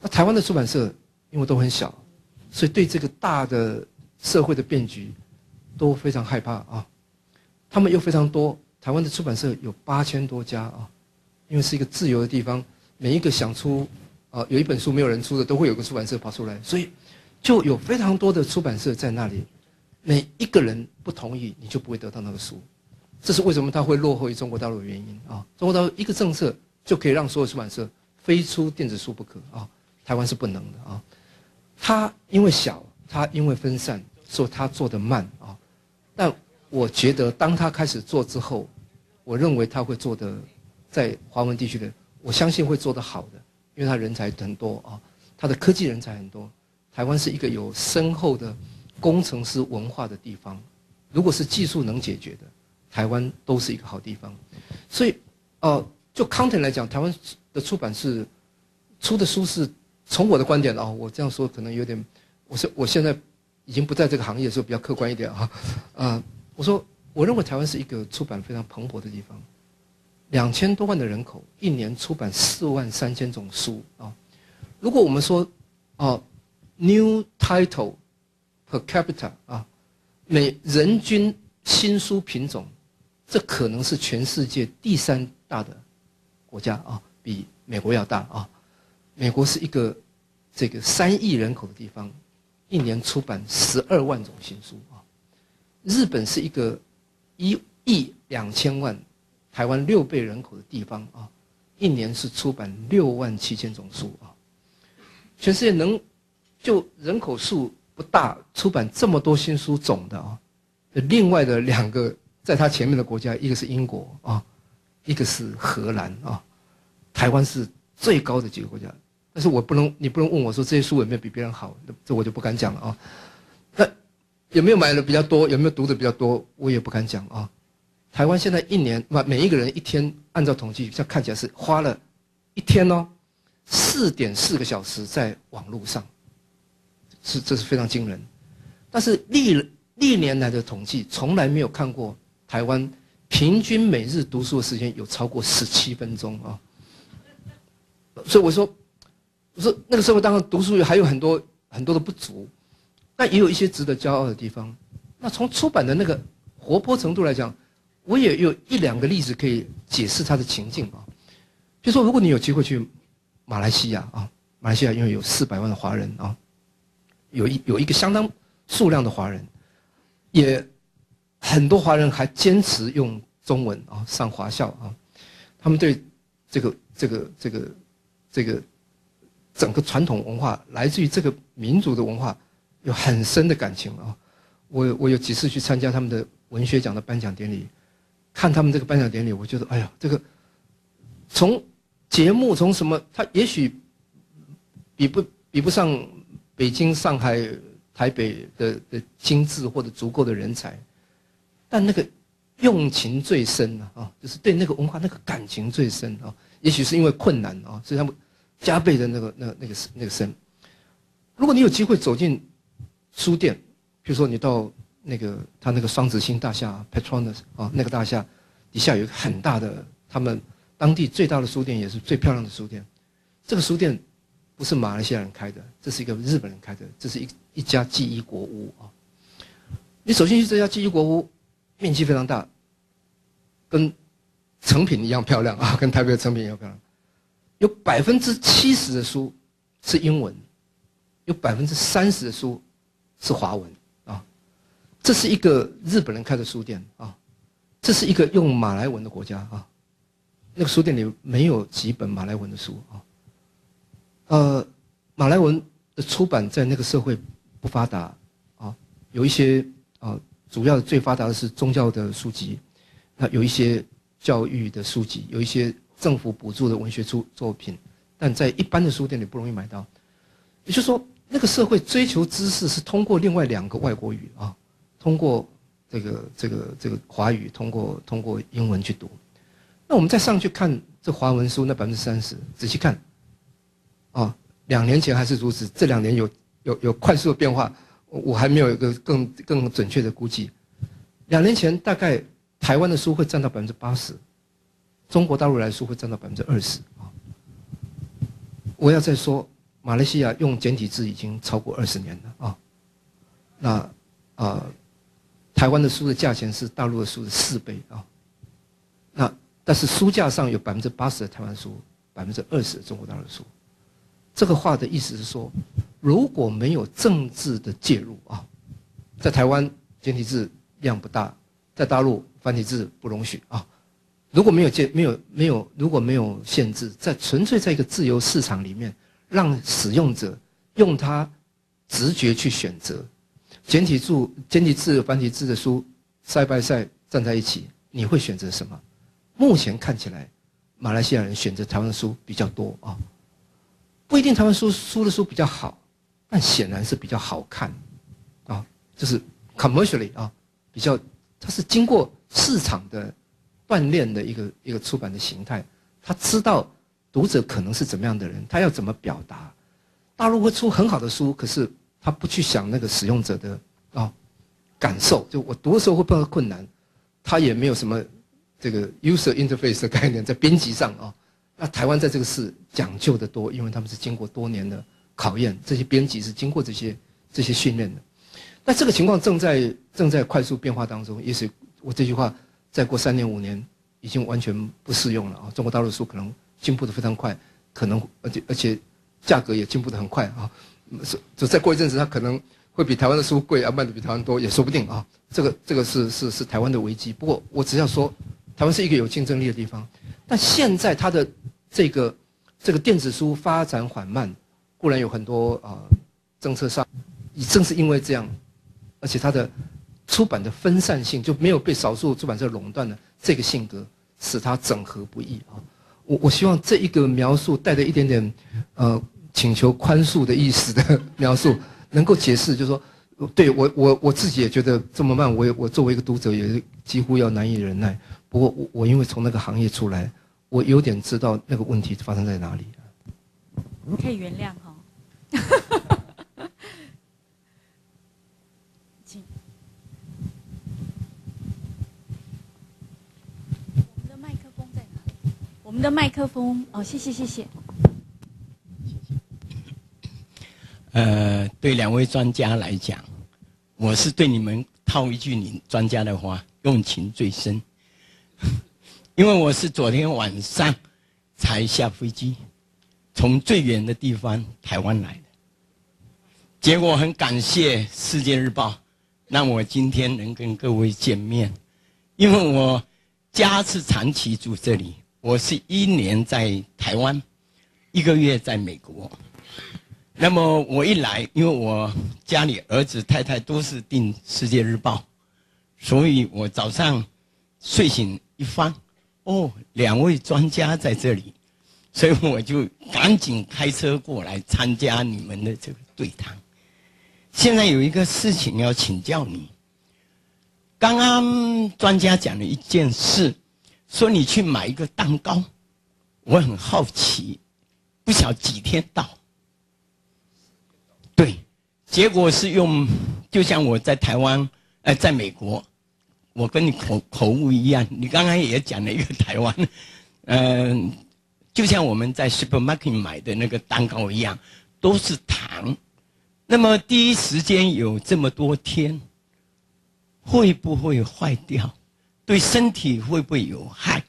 那台湾的出版社因为都很小，所以对这个大的社会的变局都非常害怕啊。他们又非常多，台湾的出版社有八千多家啊，因为是一个自由的地方，每一个想出啊有一本书没有人出的，都会有个出版社跑出来，所以就有非常多的出版社在那里。每一个人不同意，你就不会得到那个书，这是为什么他会落后于中国大陆的原因啊！中国大陆一个政策就可以让所有出版社非出电子书不可啊，台湾是不能的啊。他因为小，他因为分散，所以他做的慢啊。但我觉得当他开始做之后，我认为他会做的，在华文地区的，我相信会做得好的，因为它人才很多啊，它的科技人才很多。台湾是一个有深厚的工程师文化的地方，如果是技术能解决的，台湾都是一个好地方。所以，呃，就 content 来讲，台湾的出版是出的书是，从我的观点啊，我这样说可能有点，我是我现在已经不在这个行业，所以比较客观一点啊，啊，我说我认为台湾是一个出版非常蓬勃的地方，两千多万的人口，一年出版四万三千种书啊，如果我们说，哦。New title 和 capital 啊，每人均新书品种，这可能是全世界第三大的国家啊，比美国要大啊。美国是一个这个三亿人口的地方，一年出版十二万种新书啊。日本是一个一亿两千万，台湾六倍人口的地方啊，一年是出版六万七千种书啊。全世界能。就人口数大，出版这么多新书种的啊，另外的两个在他前面的国家，一个是英国啊，一个是荷兰啊，台湾是最高的几个国家。但是我不能，你不能问我说这些书有没有比别人好，这我就不敢讲了啊。那有没有买的比较多，有没有读的比较多，我也不敢讲啊。台湾现在一年，不每一个人一天，按照统计，像看起来是花了一天哦，四点四个小时在网络上。是，这是非常惊人，但是历历年来的统计从来没有看过台湾平均每日读书的时间有超过十七分钟啊！所以我说，我说那个社会当然读书还有很多很多的不足，但也有一些值得骄傲的地方。那从出版的那个活泼程度来讲，我也有一两个例子可以解释它的情境啊。比如说，如果你有机会去马来西亚啊，马来西亚因为有四百万的华人啊。有一有一个相当数量的华人，也很多华人还坚持用中文啊上华校啊，他们对这个这个这个这个整个传统文化来自于这个民族的文化有很深的感情啊。我我有几次去参加他们的文学奖的颁奖典礼，看他们这个颁奖典礼，我觉得哎呀，这个从节目从什么，他也许比不比不上。北京、上海、台北的的精致或者足够的人才，但那个用情最深啊，就是对那个文化那个感情最深啊。也许是因为困难啊，所以他们加倍的那个、那、那个、那个深。如果你有机会走进书店，比如说你到那个他那个双子星大厦 Petronas 啊，那个大厦底下有一个很大的他们当地最大的书店，也是最漂亮的书店。这个书店。不是马来西亚人开的，这是一个日本人开的，这是一一家记忆国屋啊。你走进去这家记忆国屋，面积非常大，跟成品一样漂亮啊，<laughs> 跟台北的成品一样漂亮。有百分之七十的书是英文，有百分之三十的书是华文啊。这是一个日本人开的书店啊，这是一个用马来文的国家啊。那个书店里没有几本马来文的书啊。呃，马来文的出版在那个社会不发达啊，有一些啊，主要最发达的是宗教的书籍，那有一些教育的书籍，有一些政府补助的文学出作品，但在一般的书店里不容易买到。也就是说，那个社会追求知识是通过另外两个外国语啊，通过这个这个这个华语，通过通过英文去读。那我们再上去看这华文书那百分之三十，仔细看。啊，两年前还是如此，这两年有有有快速的变化，我还没有一个更更准确的估计。两年前大概台湾的书会占到百分之八十，中国大陆来的书会占到百分之二十啊。我要再说，马来西亚用简体字已经超过二十年了啊。那啊，台湾的书的价钱是大陆的书的四倍啊。那但是书架上有百分之八十的台湾书，百分之二十的中国大陆书。这个话的意思是说，如果没有政治的介入啊，在台湾简体字量不大，在大陆繁体字不容许啊。如果没有介没有没有如果没有限制，在纯粹在一个自由市场里面，让使用者用他直觉去选择简体字简体字繁体字的书，side by side 站在一起，你会选择什么？目前看起来，马来西亚人选择台湾书比较多啊。不一定台湾书书的书比较好，但显然是比较好看，啊，就是 commercially 啊，比较它是经过市场的锻炼的一个一个出版的形态，他知道读者可能是怎么样的人，他要怎么表达。大陆会出很好的书，可是他不去想那个使用者的啊感受，就我读的时候会碰到困难，他也没有什么这个 user interface 的概念在编辑上啊。那台湾在这个事讲究的多，因为他们是经过多年的考验，这些编辑是经过这些这些训练的。那这个情况正在正在快速变化当中，也许我这句话再过三年五年已经完全不适用了啊！中国大陆书可能进步的非常快，可能而且而且价格也进步的很快啊！是就再过一阵子，它可能会比台湾的书贵啊，卖的比台湾多也说不定啊！这个这个是是是台湾的危机。不过我只要说，台湾是一个有竞争力的地方，但现在它的这个这个电子书发展缓慢，固然有很多啊政策上，也正是因为这样，而且它的出版的分散性就没有被少数出版社垄断的这个性格，使它整合不易啊。我我希望这一个描述带着一点点呃请求宽恕的意思的描述，<laughs> 能够解释，就是说，对我我我自己也觉得这么慢，我也我作为一个读者也是几乎要难以忍耐。不过我我因为从那个行业出来。我有点知道那个问题发生在哪里，
可以原谅哈。<laughs> 请，我们的麦克风在哪里？我们的麦克风哦，谢谢谢谢。
呃，对两位专家来讲，我是对你们套一句你专家的话，用情最深。因为我是昨天晚上才下飞机，从最远的地方台湾来的，结果很感谢《世界日报》，让我今天能跟各位见面。因为我家是长期住这里，我是一年在台湾，一个月在美国。那么我一来，因为我家里儿子太太都是订《世界日报》，所以我早上睡醒一翻。哦，两位专家在这里，所以我就赶紧开车过来参加你们的这个对谈。现在有一个事情要请教你。刚刚专家讲了一件事，说你去买一个蛋糕，我很好奇，不晓几天到。对，结果是用，就像我在台湾，呃，在美国。我跟你口口误一样，你刚刚也讲了一个台湾，嗯，<laughs> 就像我们在 supermarket 买的那个蛋糕一样，都是糖。那么第一时间有这么多天，会不会坏掉？对身体会不会有害？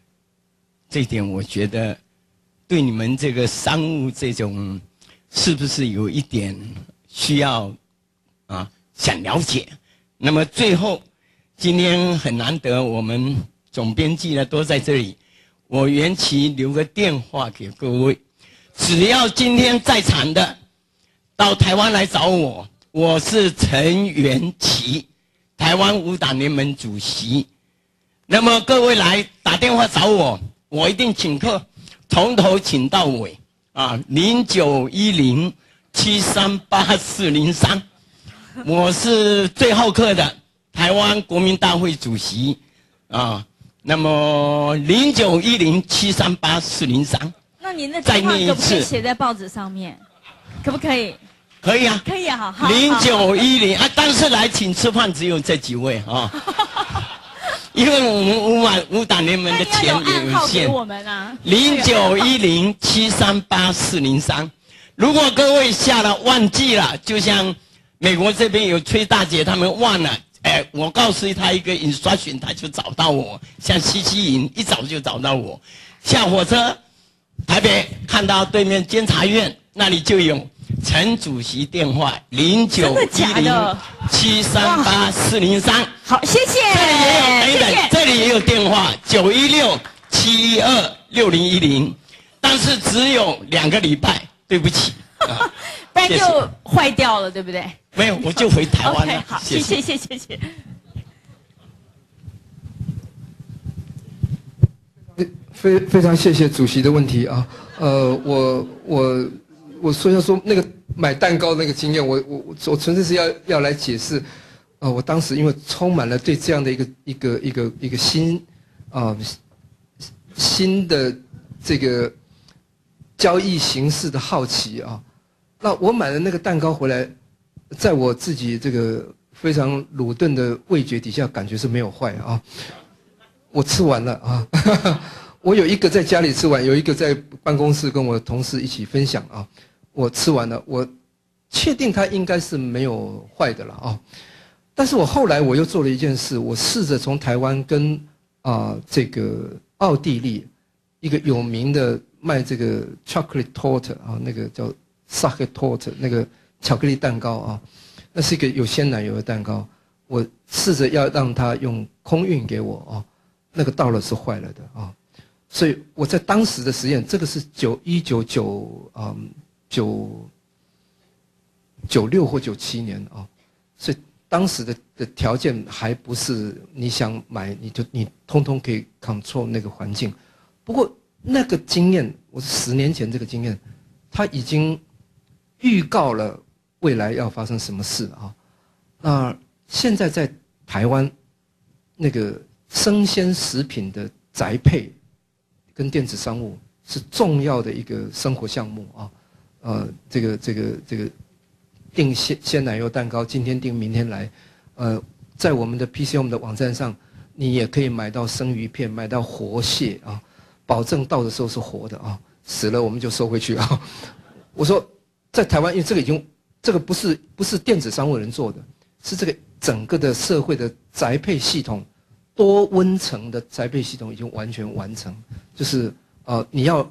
这点我觉得，对你们这个商务这种，是不是有一点需要啊？想了解。那么最后。今天很难得，我们总编辑呢都在这里。我元奇留个电话给各位，只要今天在场的到台湾来找我，我是陈元奇，台湾武打联盟主席。那么各位来打电话找我，我一定请客，从头请到尾啊！零九一零七三八四零三，我是最好客的。台湾国民大会主席，啊，那么零九一零七三八四零三，
那您的电话可不可以写在报纸上面？可不可以？
可以啊，
可以啊，
好。零九一零啊，但是来请吃饭只有这几位啊，<laughs> 因为我们五马五党联盟的钱也有限。
我们啊，
零九一零七三八四零三，如果各位下了忘记了，就像美国这边有崔大姐他们忘了。哎，我告诉他一个 instruction，他就找到我。像西西营一早就找到我，下火车，台北看到对面监察院那里就有陈主席电话零九一零七三八四零三。
好，谢谢。
这里也有，等等，这里也有电话九一六七一二六零一零，但是只有两个礼拜，对不起。<laughs>
不然就坏掉了，对不对？
没有，我就回台湾了。
好，谢谢，谢谢，谢谢。
非非常谢谢主席的问题啊，呃，我我我说要说那个买蛋糕那个经验，我我我我纯粹是要要来解释，呃，我当时因为充满了对这样的一个一个一个一个新啊新的这个交易形式的好奇啊，那我买了那个蛋糕回来，在我自己这个非常鲁钝的味觉底下，感觉是没有坏啊，我吃完了啊。<laughs> 我有一个在家里吃完，有一个在办公室跟我同事一起分享啊。我吃完了，我确定它应该是没有坏的了啊。但是我后来我又做了一件事，我试着从台湾跟啊这个奥地利一个有名的卖这个 chocolate torte 啊，那个叫 s a k e torte 那个巧克力蛋糕啊，那是一个有鲜奶油的蛋糕。我试着要让他用空运给我啊，那个到了是坏了的啊。所以我在当时的实验，这个是九一九九嗯九九六或九七年啊，所以当时的的条件还不是你想买你就你通通可以 control 那个环境。不过那个经验，我是十年前这个经验，它已经预告了未来要发生什么事啊。那现在在台湾那个生鲜食品的宅配。跟电子商务是重要的一个生活项目啊，呃，这个这个这个订鲜鲜奶油蛋糕，今天订明天来，呃，在我们的 PCM 的网站上，你也可以买到生鱼片，买到活蟹啊，保证到的时候是活的啊，死了我们就收回去啊。我说在台湾，因为这个已经这个不是不是电子商务人做的，是这个整个的社会的宅配系统。多温层的宅配系统已经完全完成，就是呃，你要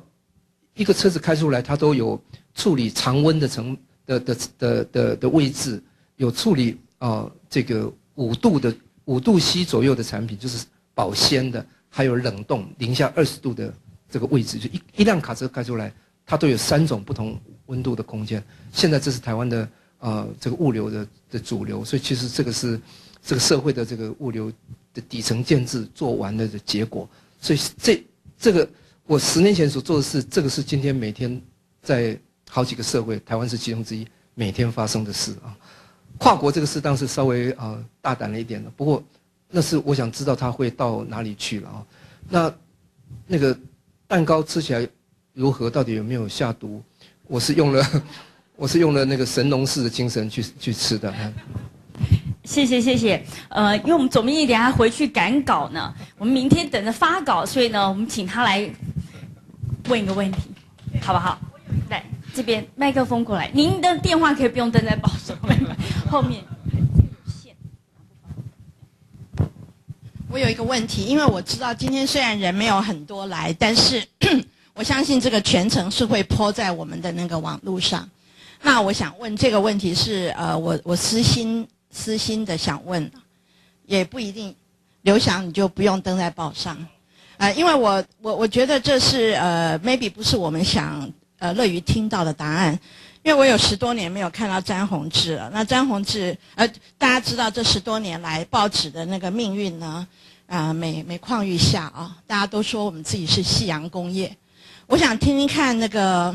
一个车子开出来，它都有处理常温的层的的的的的位置，有处理啊这个五度的五度 C 左右的产品，就是保鲜的，还有冷冻零下二十度的这个位置，就一一辆卡车开出来，它都有三种不同温度的空间。现在这是台湾的啊这个物流的的主流，所以其实这个是这个社会的这个物流。的底层建制做完了的结果，所以这这个我十年前所做的事，这个是今天每天在好几个社会，台湾是其中之一，每天发生的事啊。跨国这个事当时稍微啊大胆了一点了，不过那是我想知道它会到哪里去了啊。那那个蛋糕吃起来如何？到底有没有下毒？我是用了 <laughs> 我是用了那个神农氏的精神去去吃的。
谢谢谢谢，呃，因为我们总编辑等下回去赶稿呢，我们明天等着发稿，所以呢，我们请他来问一个问题，好不好？来这边麦克风过来，您的电话可以不用登在报纸 <laughs> 后面。
我有一个问题，因为我知道今天虽然人没有很多来，但是我相信这个全程是会泼在我们的那个网络上。那我想问这个问题是，呃，我我私心。私心的想问，也不一定，刘翔你就不用登在报上，啊，因为我我我觉得这是呃，maybe 不是我们想呃乐于听到的答案，因为我有十多年没有看到詹宏志了。那詹宏志，呃，大家知道这十多年来报纸的那个命运呢，啊，每每况愈下啊，大家都说我们自己是夕阳工业，我想听听看那个。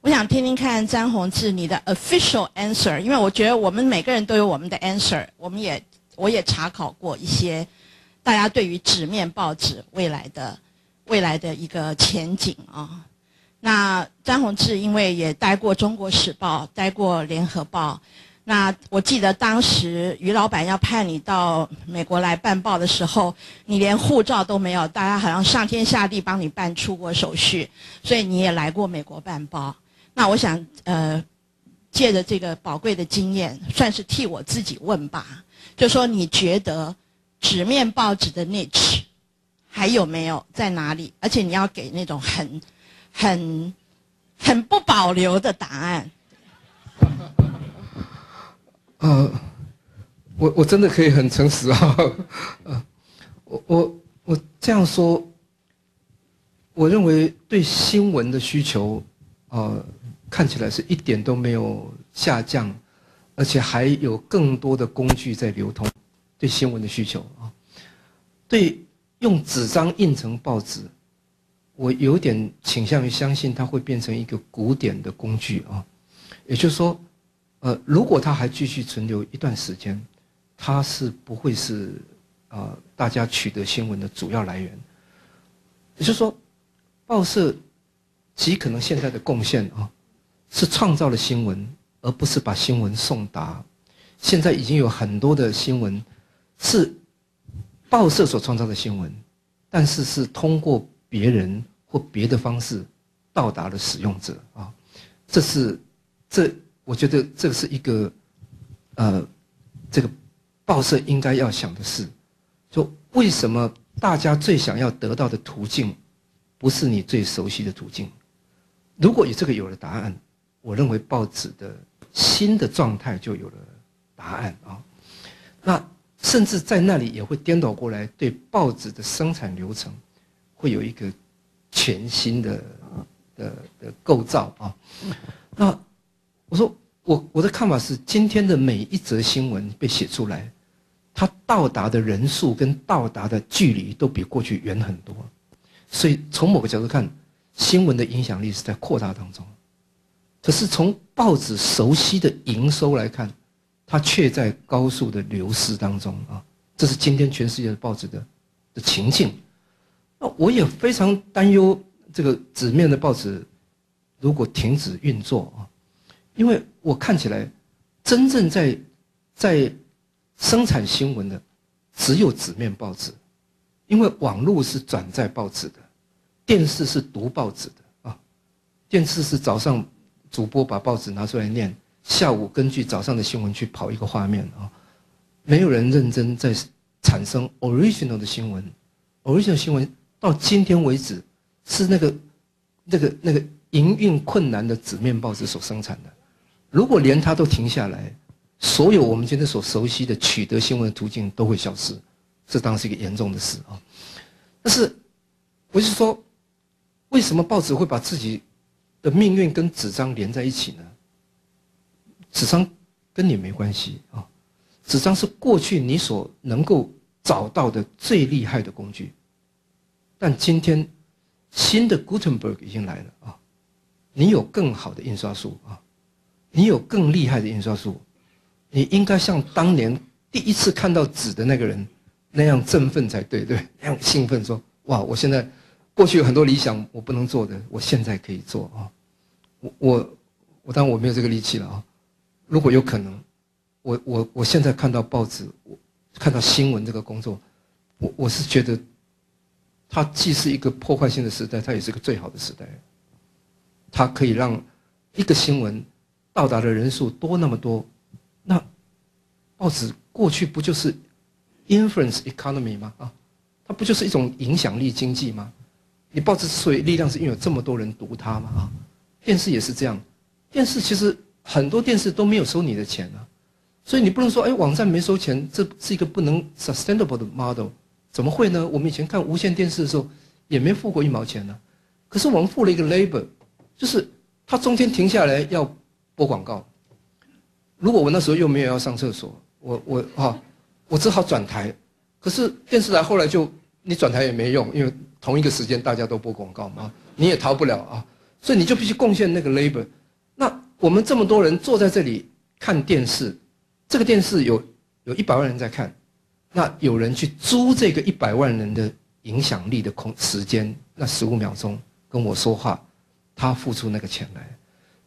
我想听听看张宏志你的 official answer，因为我觉得我们每个人都有我们的 answer。我们也我也查考过一些大家对于纸面报纸未来的未来的一个前景啊。那张宏志因为也待过《中国时报》，待过《联合报》。那我记得当时于老板要派你到美国来办报的时候，你连护照都没有，大家好像上天下地帮你办出国手续，所以你也来过美国办报。那我想，呃，借着这个宝贵的经验，算是替我自己问吧。就说你觉得纸面报纸的 niche 还有没有在哪里？而且你要给那种很、很、很不保留的答案。
呃，我我真的可以很诚实啊。呃，我我我这样说，我认为对新闻的需求，呃。看起来是一点都没有下降，而且还有更多的工具在流通，对新闻的需求啊，对用纸张印成报纸，我有点倾向于相信它会变成一个古典的工具啊，也就是说，呃，如果它还继续存留一段时间，它是不会是啊大家取得新闻的主要来源。也就是说，报社极可能现在的贡献啊，是创造了新闻，而不是把新闻送达。现在已经有很多的新闻是报社所创造的新闻，但是是通过别人或别的方式到达了使用者啊。这是这，我觉得这是一个呃，这个报社应该要想的事，就为什么大家最想要得到的途径，不是你最熟悉的途径？如果你这个有了答案，我认为报纸的新的状态就有了。答案啊，那甚至在那里也会颠倒过来，对报纸的生产流程会有一个全新的的的构造啊。那我说我我的看法是，今天的每一则新闻被写出来，它到达的人数跟到达的距离都比过去远很多，所以从某个角度看，新闻的影响力是在扩大当中。可是从报纸熟悉的营收来看，它却在高速的流失当中啊！这是今天全世界的报纸的的情境。那我也非常担忧这个纸面的报纸如果停止运作啊，因为我看起来真正在在生产新闻的只有纸面报纸，因为网络是转载报纸的，电视是读报纸的啊，电视是早上主播把报纸拿出来念。下午根据早上的新闻去跑一个画面啊，没有人认真在产生 original 的新闻，original 新闻到今天为止是那个那个那个营运困难的纸面报纸所生产的。如果连它都停下来，所有我们今天所熟悉的取得新闻的途径都会消失，这当然是一个严重的事啊。但是我是说，为什么报纸会把自己的命运跟纸张连在一起呢？纸张跟你没关系啊，纸张是过去你所能够找到的最厉害的工具，但今天新的 Gutenberg 已经来了啊，你有更好的印刷术啊，你有更厉害的印刷术，你应该像当年第一次看到纸的那个人那样振奋才对，对，<laughs> 那样兴奋说哇，我现在过去有很多理想我不能做的，我现在可以做啊，我我我当然我没有这个力气了啊。如果有可能，我我我现在看到报纸，我看到新闻这个工作，我我是觉得，它既是一个破坏性的时代，它也是个最好的时代。它可以让一个新闻到达的人数多那么多，那报纸过去不就是 influence economy 吗？啊，它不就是一种影响力经济吗？你报纸之所以力量是因为有这么多人读它嘛？啊，电视也是这样，电视其实。很多电视都没有收你的钱啊，所以你不能说，哎，网站没收钱，这是一个不能 sustainable 的 model，怎么会呢？我们以前看无线电视的时候，也没付过一毛钱呢，可是我们付了一个 labor，就是它中间停下来要播广告，如果我那时候又没有要上厕所，我我啊，我只好转台，可是电视台后来就你转台也没用，因为同一个时间大家都播广告嘛，你也逃不了啊，所以你就必须贡献那个 labor，那。我们这么多人坐在这里看电视，这个电视有有一百万人在看，那有人去租这个一百万人的影响力的空时间，那十五秒钟跟我说话，他付出那个钱来，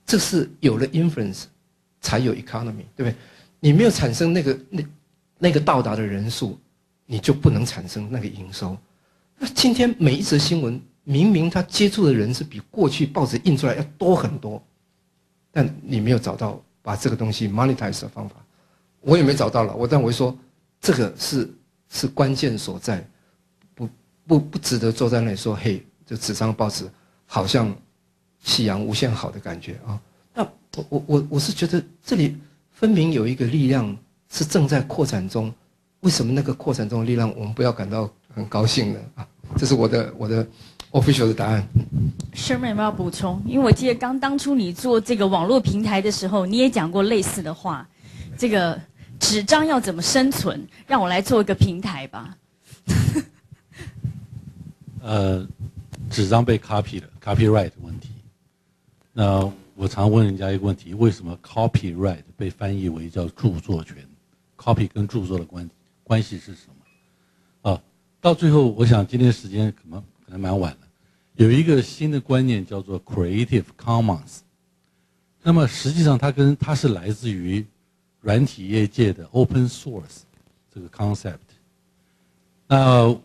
这是有了 influence 才有 economy，对不对？你没有产生那个那那个到达的人数，你就不能产生那个营收。那今天每一则新闻，明明他接触的人是比过去报纸印出来要多很多。但你没有找到把这个东西 monetize 的方法，我也没找到了。我但我说，这个是是关键所在，不不不值得坐在那里说，嘿，这纸张报纸好像夕阳无限好的感觉啊。那我我我我是觉得这里分明有一个力量是正在扩展中，为什么那个扩展中的力量我们不要感到很高兴呢？啊，这是我的我的。official 的答案
，Sherman 有没有补充？因为我记得刚当初你做这个网络平台的时候，你也讲过类似的话。这个纸张要怎么生存？让我来做一个平台吧。<laughs>
呃，纸张被 copy 了，copyright 问题。那我常问人家一个问题：为什么 copyright 被翻译为叫著作权？copy 跟著作的关关系是什么？啊，到最后，我想今天时间可能可能蛮晚了。有一个新的观念叫做 Creative Commons。那么实际上，它跟它是来自于软体业界的 Open Source 这个 concept。那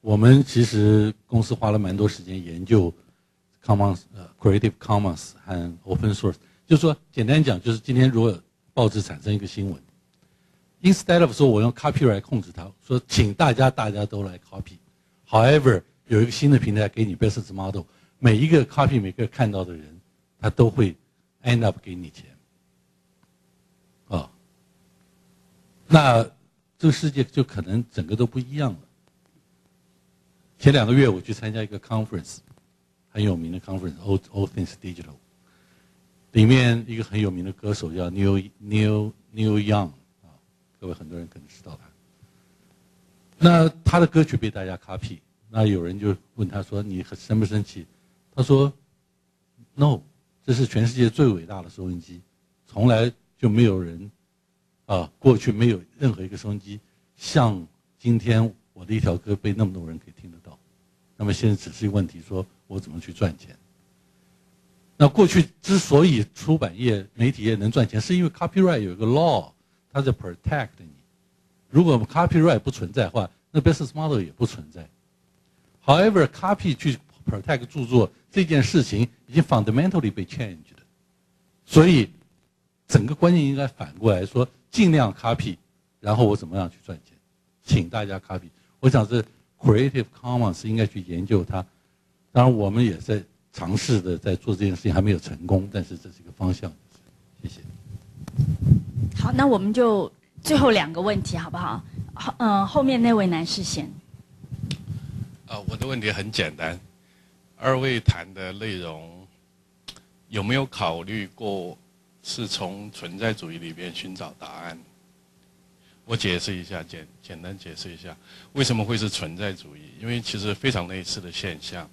我们其实公司花了蛮多时间研究 Commons 呃 Creative Commons 和 Open Source。就是说，简单讲，就是今天如果报纸产生一个新闻，instead of 说我用 copyright 控制它，说请大家大家都来 copy，however。有一个新的平台给你 business model，每一个 copy 每个看到的人，他都会 end up 给你钱，啊，那这个世界就可能整个都不一样了。前两个月我去参加一个 conference，很有名的 conference，All All Things Digital，里面一个很有名的歌手叫 Neil Neil Neil Young，啊，各位很多人可能知道他。那他的歌曲被大家 copy。那有人就问他说：“你生不生气？”他说：“No，这是全世界最伟大的收音机，从来就没有人，啊，过去没有任何一个收音机像今天我的一条歌被那么多人可以听得到。那么现在只是一个问题，说我怎么去赚钱？那过去之所以出版业、媒体业能赚钱，是因为 copyright 有一个 law，它在 protect 你。如果 copyright 不存在的话，那 business model 也不存在。” However, copy 去 protect 著作这件事情已经 fundamentally 被 changed，所以整个观念应该反过来说，尽量 copy，然后我怎么样去赚钱？请大家 copy。我想是 Creative Commons 应该去研究它。当然，我们也在尝试的在做这件事情，还没有成功，但是这是一个方向。谢谢。
好，那我们就最后两个问题好不好？后，嗯，后面那位男士先。
啊，我的问题很简单，二位谈的内容有没有考虑过是从存在主义里边寻找答案？我解释一下，简简单解释一下，为什么会是存在主义？因为其实非常类似的现象，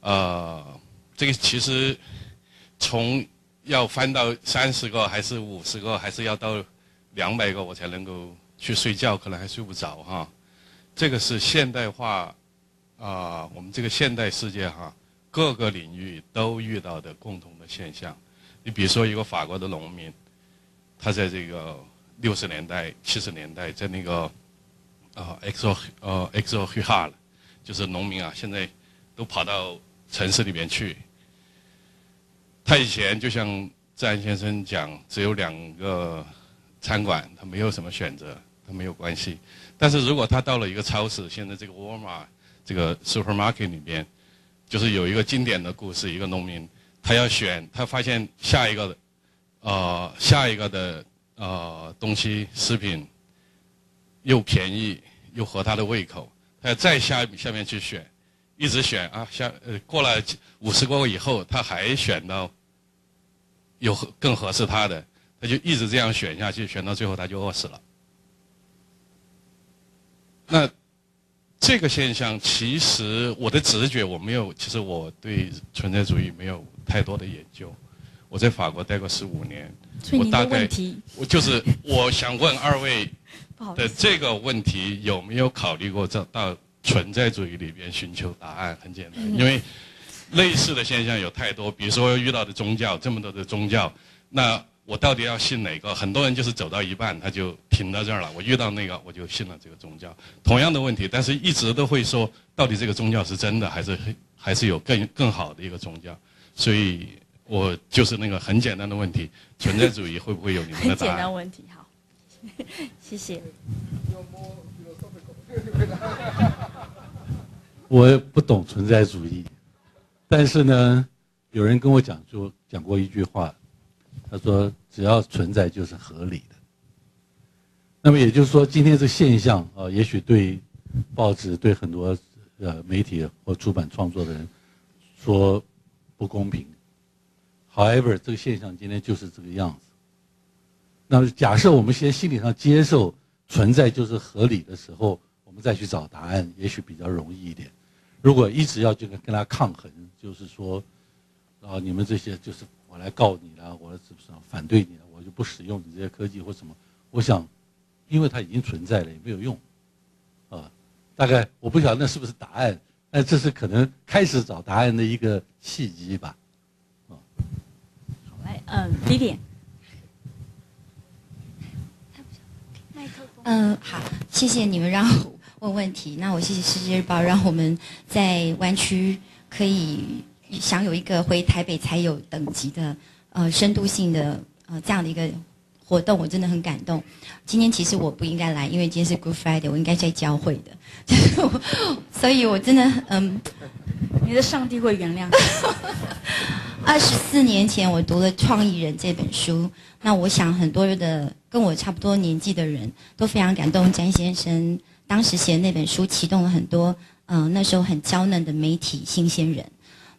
呃，这个其实从要翻到三十个还是五十个，还是要到两百个我才能够去睡觉，可能还睡不着哈。这个是现代化。啊，我们这个现代世界哈，各个领域都遇到的共同的现象。你比如说一个法国的农民，他在这个六十年代、七十年代，在那个啊，exo 呃 exo h a 了，就是农民啊，现在都跑到城市里面去。他以前就像詹先生讲，只有两个餐馆，他没有什么选择，他没有关系。但是如果他到了一个超市，现在这个沃尔玛。这个 supermarket 里边，就是有一个经典的故事，一个农民，他要选，他发现下一个，呃，下一个的呃东西食品又便宜又合他的胃口，他要再下下面去选，一直选啊，像呃过了五十个以后，他还选到有更合适他的，他就一直这样选下去，选到最后他就饿死了。那。这个现象其实我的直觉我没有，其实我对存在主义没有太多的研究。我在法国待过十五年，
我大概
我就是我想问二位 <laughs> 的这个问题有没有考虑过这到存在主义里边寻求答案？很简单，因为类似的现象有太多，比如说遇到的宗教这么多的宗教，那。我到底要信哪个？很多人就是走到一半他就停到这儿了。我遇到那个我就信了这个宗教。同样的问题，但是一直都会说，到底这个宗教是真的还是还是有更更好的一个宗教？所以我就是那个很简单的问题：存在主义会不会有你们的答
案？很简单问题，好，谢谢。<laughs>
我不懂存在主义，但是呢，有人跟我讲就讲过一句话。他说：“只要存在就是合理的。那么也就是说，今天这现象啊，也许对报纸、对很多呃媒体或出版创作的人说不公平。However，这个现象今天就是这个样子。那么假设我们先心理上接受存在就是合理的时候，再去找答案，也许比较容易一点。如果一直要这个跟他抗衡，就是说，啊，你们这些就是我来告你了，我是不是反对你了，我就不使用你这些科技或什么？我想，因为它已经存在了，也没有用，啊，大概我不晓得那是不是答案，但这是可能开始找答案的一个契机吧。
好，来，嗯，Vivian。
嗯，好，谢谢你们让我问问题。那我谢谢《世界日报》，让我们在湾区可以享有一个回台北才有等级的呃深度性的呃这样的一个活动，我真的很感动。今天其实我不应该来，因为今天是 Good Friday，我应该在教会的，所以我真的嗯，<laughs>
你的上帝会原谅。<laughs>
二十四年前我读了《创意人》这本书，那我想很多的。跟我差不多年纪的人都非常感动，詹先生当时写的那本书启动了很多，嗯，那时候很娇嫩的媒体新鲜人。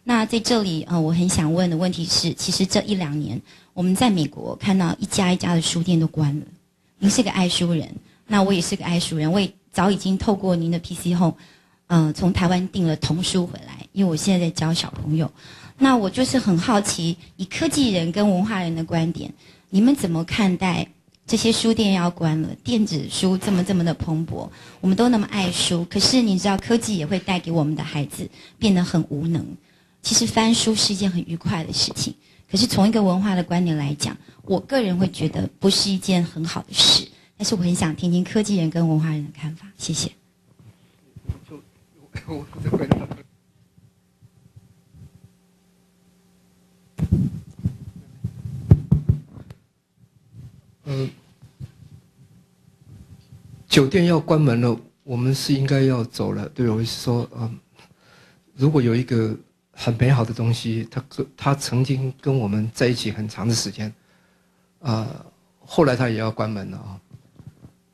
那在这里，呃，我很想问的问题是，其实这一两年我们在美国看到一家一家的书店都关了。您是个爱书人，那我也是个爱书人，我也早已经透过您的 PC Home，嗯，从台湾订了童书回来，因为我现在在教小朋友。那我就是很好奇，以科技人跟文化人的观点，你们怎么看待？这些书店要关了，电子书这么这么的蓬勃，我们都那么爱书。可是你知道，科技也会带给我们的孩子变得很无能。其实翻书是一件很愉快的事情，可是从一个文化的观点来讲，我个人会觉得不是一件很好的事。但是我很想听听科技人跟文化人的看法。谢谢。<laughs>
嗯，酒店要关门了，我们是应该要走了。对，我是说，嗯，如果有一个很美好的东西，他跟他曾经跟我们在一起很长的时间，啊，后来他也要关门了啊。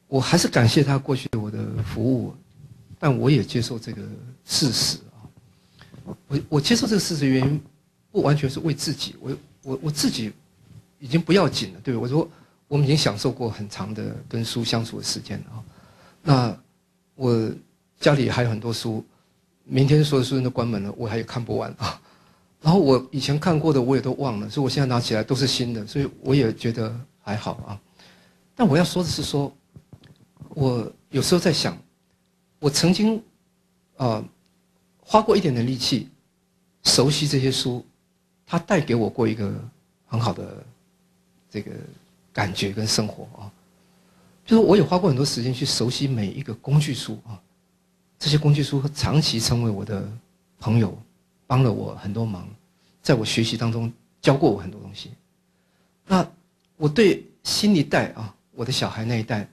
我还是感谢他过去对我的服务，但我也接受这个事实啊。我我接受这个事实原因，不完全是为自己，我我我自己已经不要紧了，对我说。我们已经享受过很长的跟书相处的时间了啊，那我家里还有很多书，明天所有书店都关门了，我还看不完啊。然后我以前看过的我也都忘了，所以我现在拿起来都是新的，所以我也觉得还好啊。但我要说的是说，我有时候在想，我曾经啊花过一点点力气熟悉这些书，它带给我过一个很好的这个。感觉跟生活啊，就是我也花过很多时间去熟悉每一个工具书啊，这些工具书长期成为我的朋友，帮了我很多忙，在我学习当中教过我很多东西。那我对新一代啊，我的小孩那一代，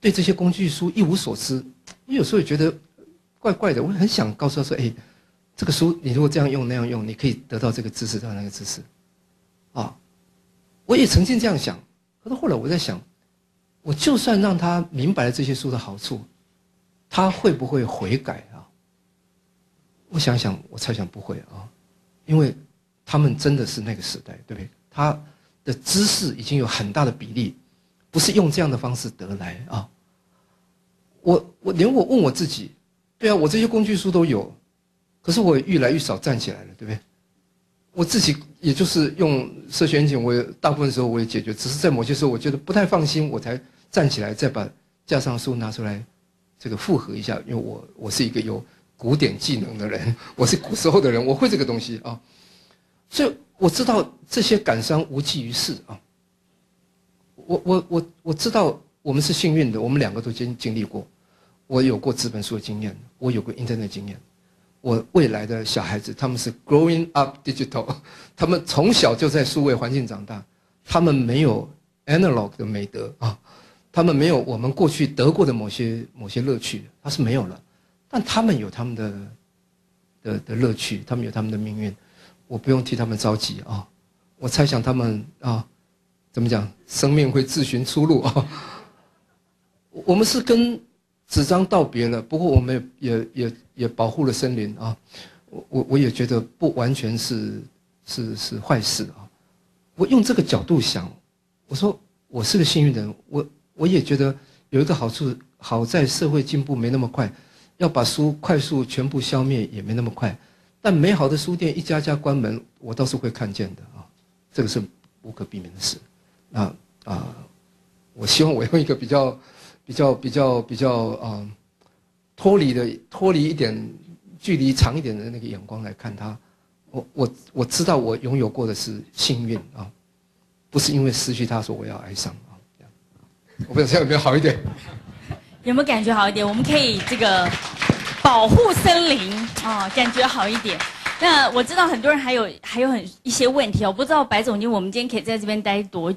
对这些工具书一无所知，我有时候也觉得怪怪的。我很想告诉他说：“哎，这个书你如果这样用那样用，你可以得到这个知识，得到那个知识。”啊，我也曾经这样想。可是后来我在想，我就算让他明白了这些书的好处，他会不会悔改啊？我想想，我猜想不会啊，因为他们真的是那个时代，对不对？他的知识已经有很大的比例，不是用这样的方式得来啊。我我连我问我自己，对啊，我这些工具书都有，可是我越来越少站起来了，对不对？我自己也就是用社群引擎，我也大部分时候我也解决，只是在某些时候我觉得不太放心，我才站起来再把架上书拿出来，这个复核一下。因为我我是一个有古典技能的人，我是古时候的人，我会这个东西啊，所以我知道这些感伤无济于事啊。我我我我知道我们是幸运的，我们两个都经经历过，我有过纸本书的经验，我有过 Internet 经验。我未来的小孩子，他们是 growing up digital，<laughs> 他们从小就在数位环境长大，他们没有 analog 的美德啊，他们没有我们过去得过的某些某些乐趣，他是没有了，但他们有他们的的的乐趣，他们有他们的命运，我不用替他们着急啊，我猜想他们啊，怎么讲，生命会自寻出路啊，<laughs> 我们是跟。纸张道别了，不过我们也也也也保护了森林啊！我我我也觉得不完全是是是坏事啊！我用这个角度想，我说我是个幸运人，我我也觉得有一个好处，好在社会进步没那么快，要把书快速全部消灭也没那么快，但美好的书店一家家关门，我倒是会看见的啊，这个是无可避免的事。那啊，我希望我用一个比较、比较、比较、比较啊脱离的、脱离一点距离长一点的那个眼光来看他。我我我知道我拥有过的是幸运啊，不是因为失去他说我要哀伤啊。我不知道这样有没有好一点？
有没有感觉好一点？我们可以这个保护森林啊、感觉好一点。那我知道很多人还有还有很一些问题，我不知道白总监，我们今天可以在这边待多久？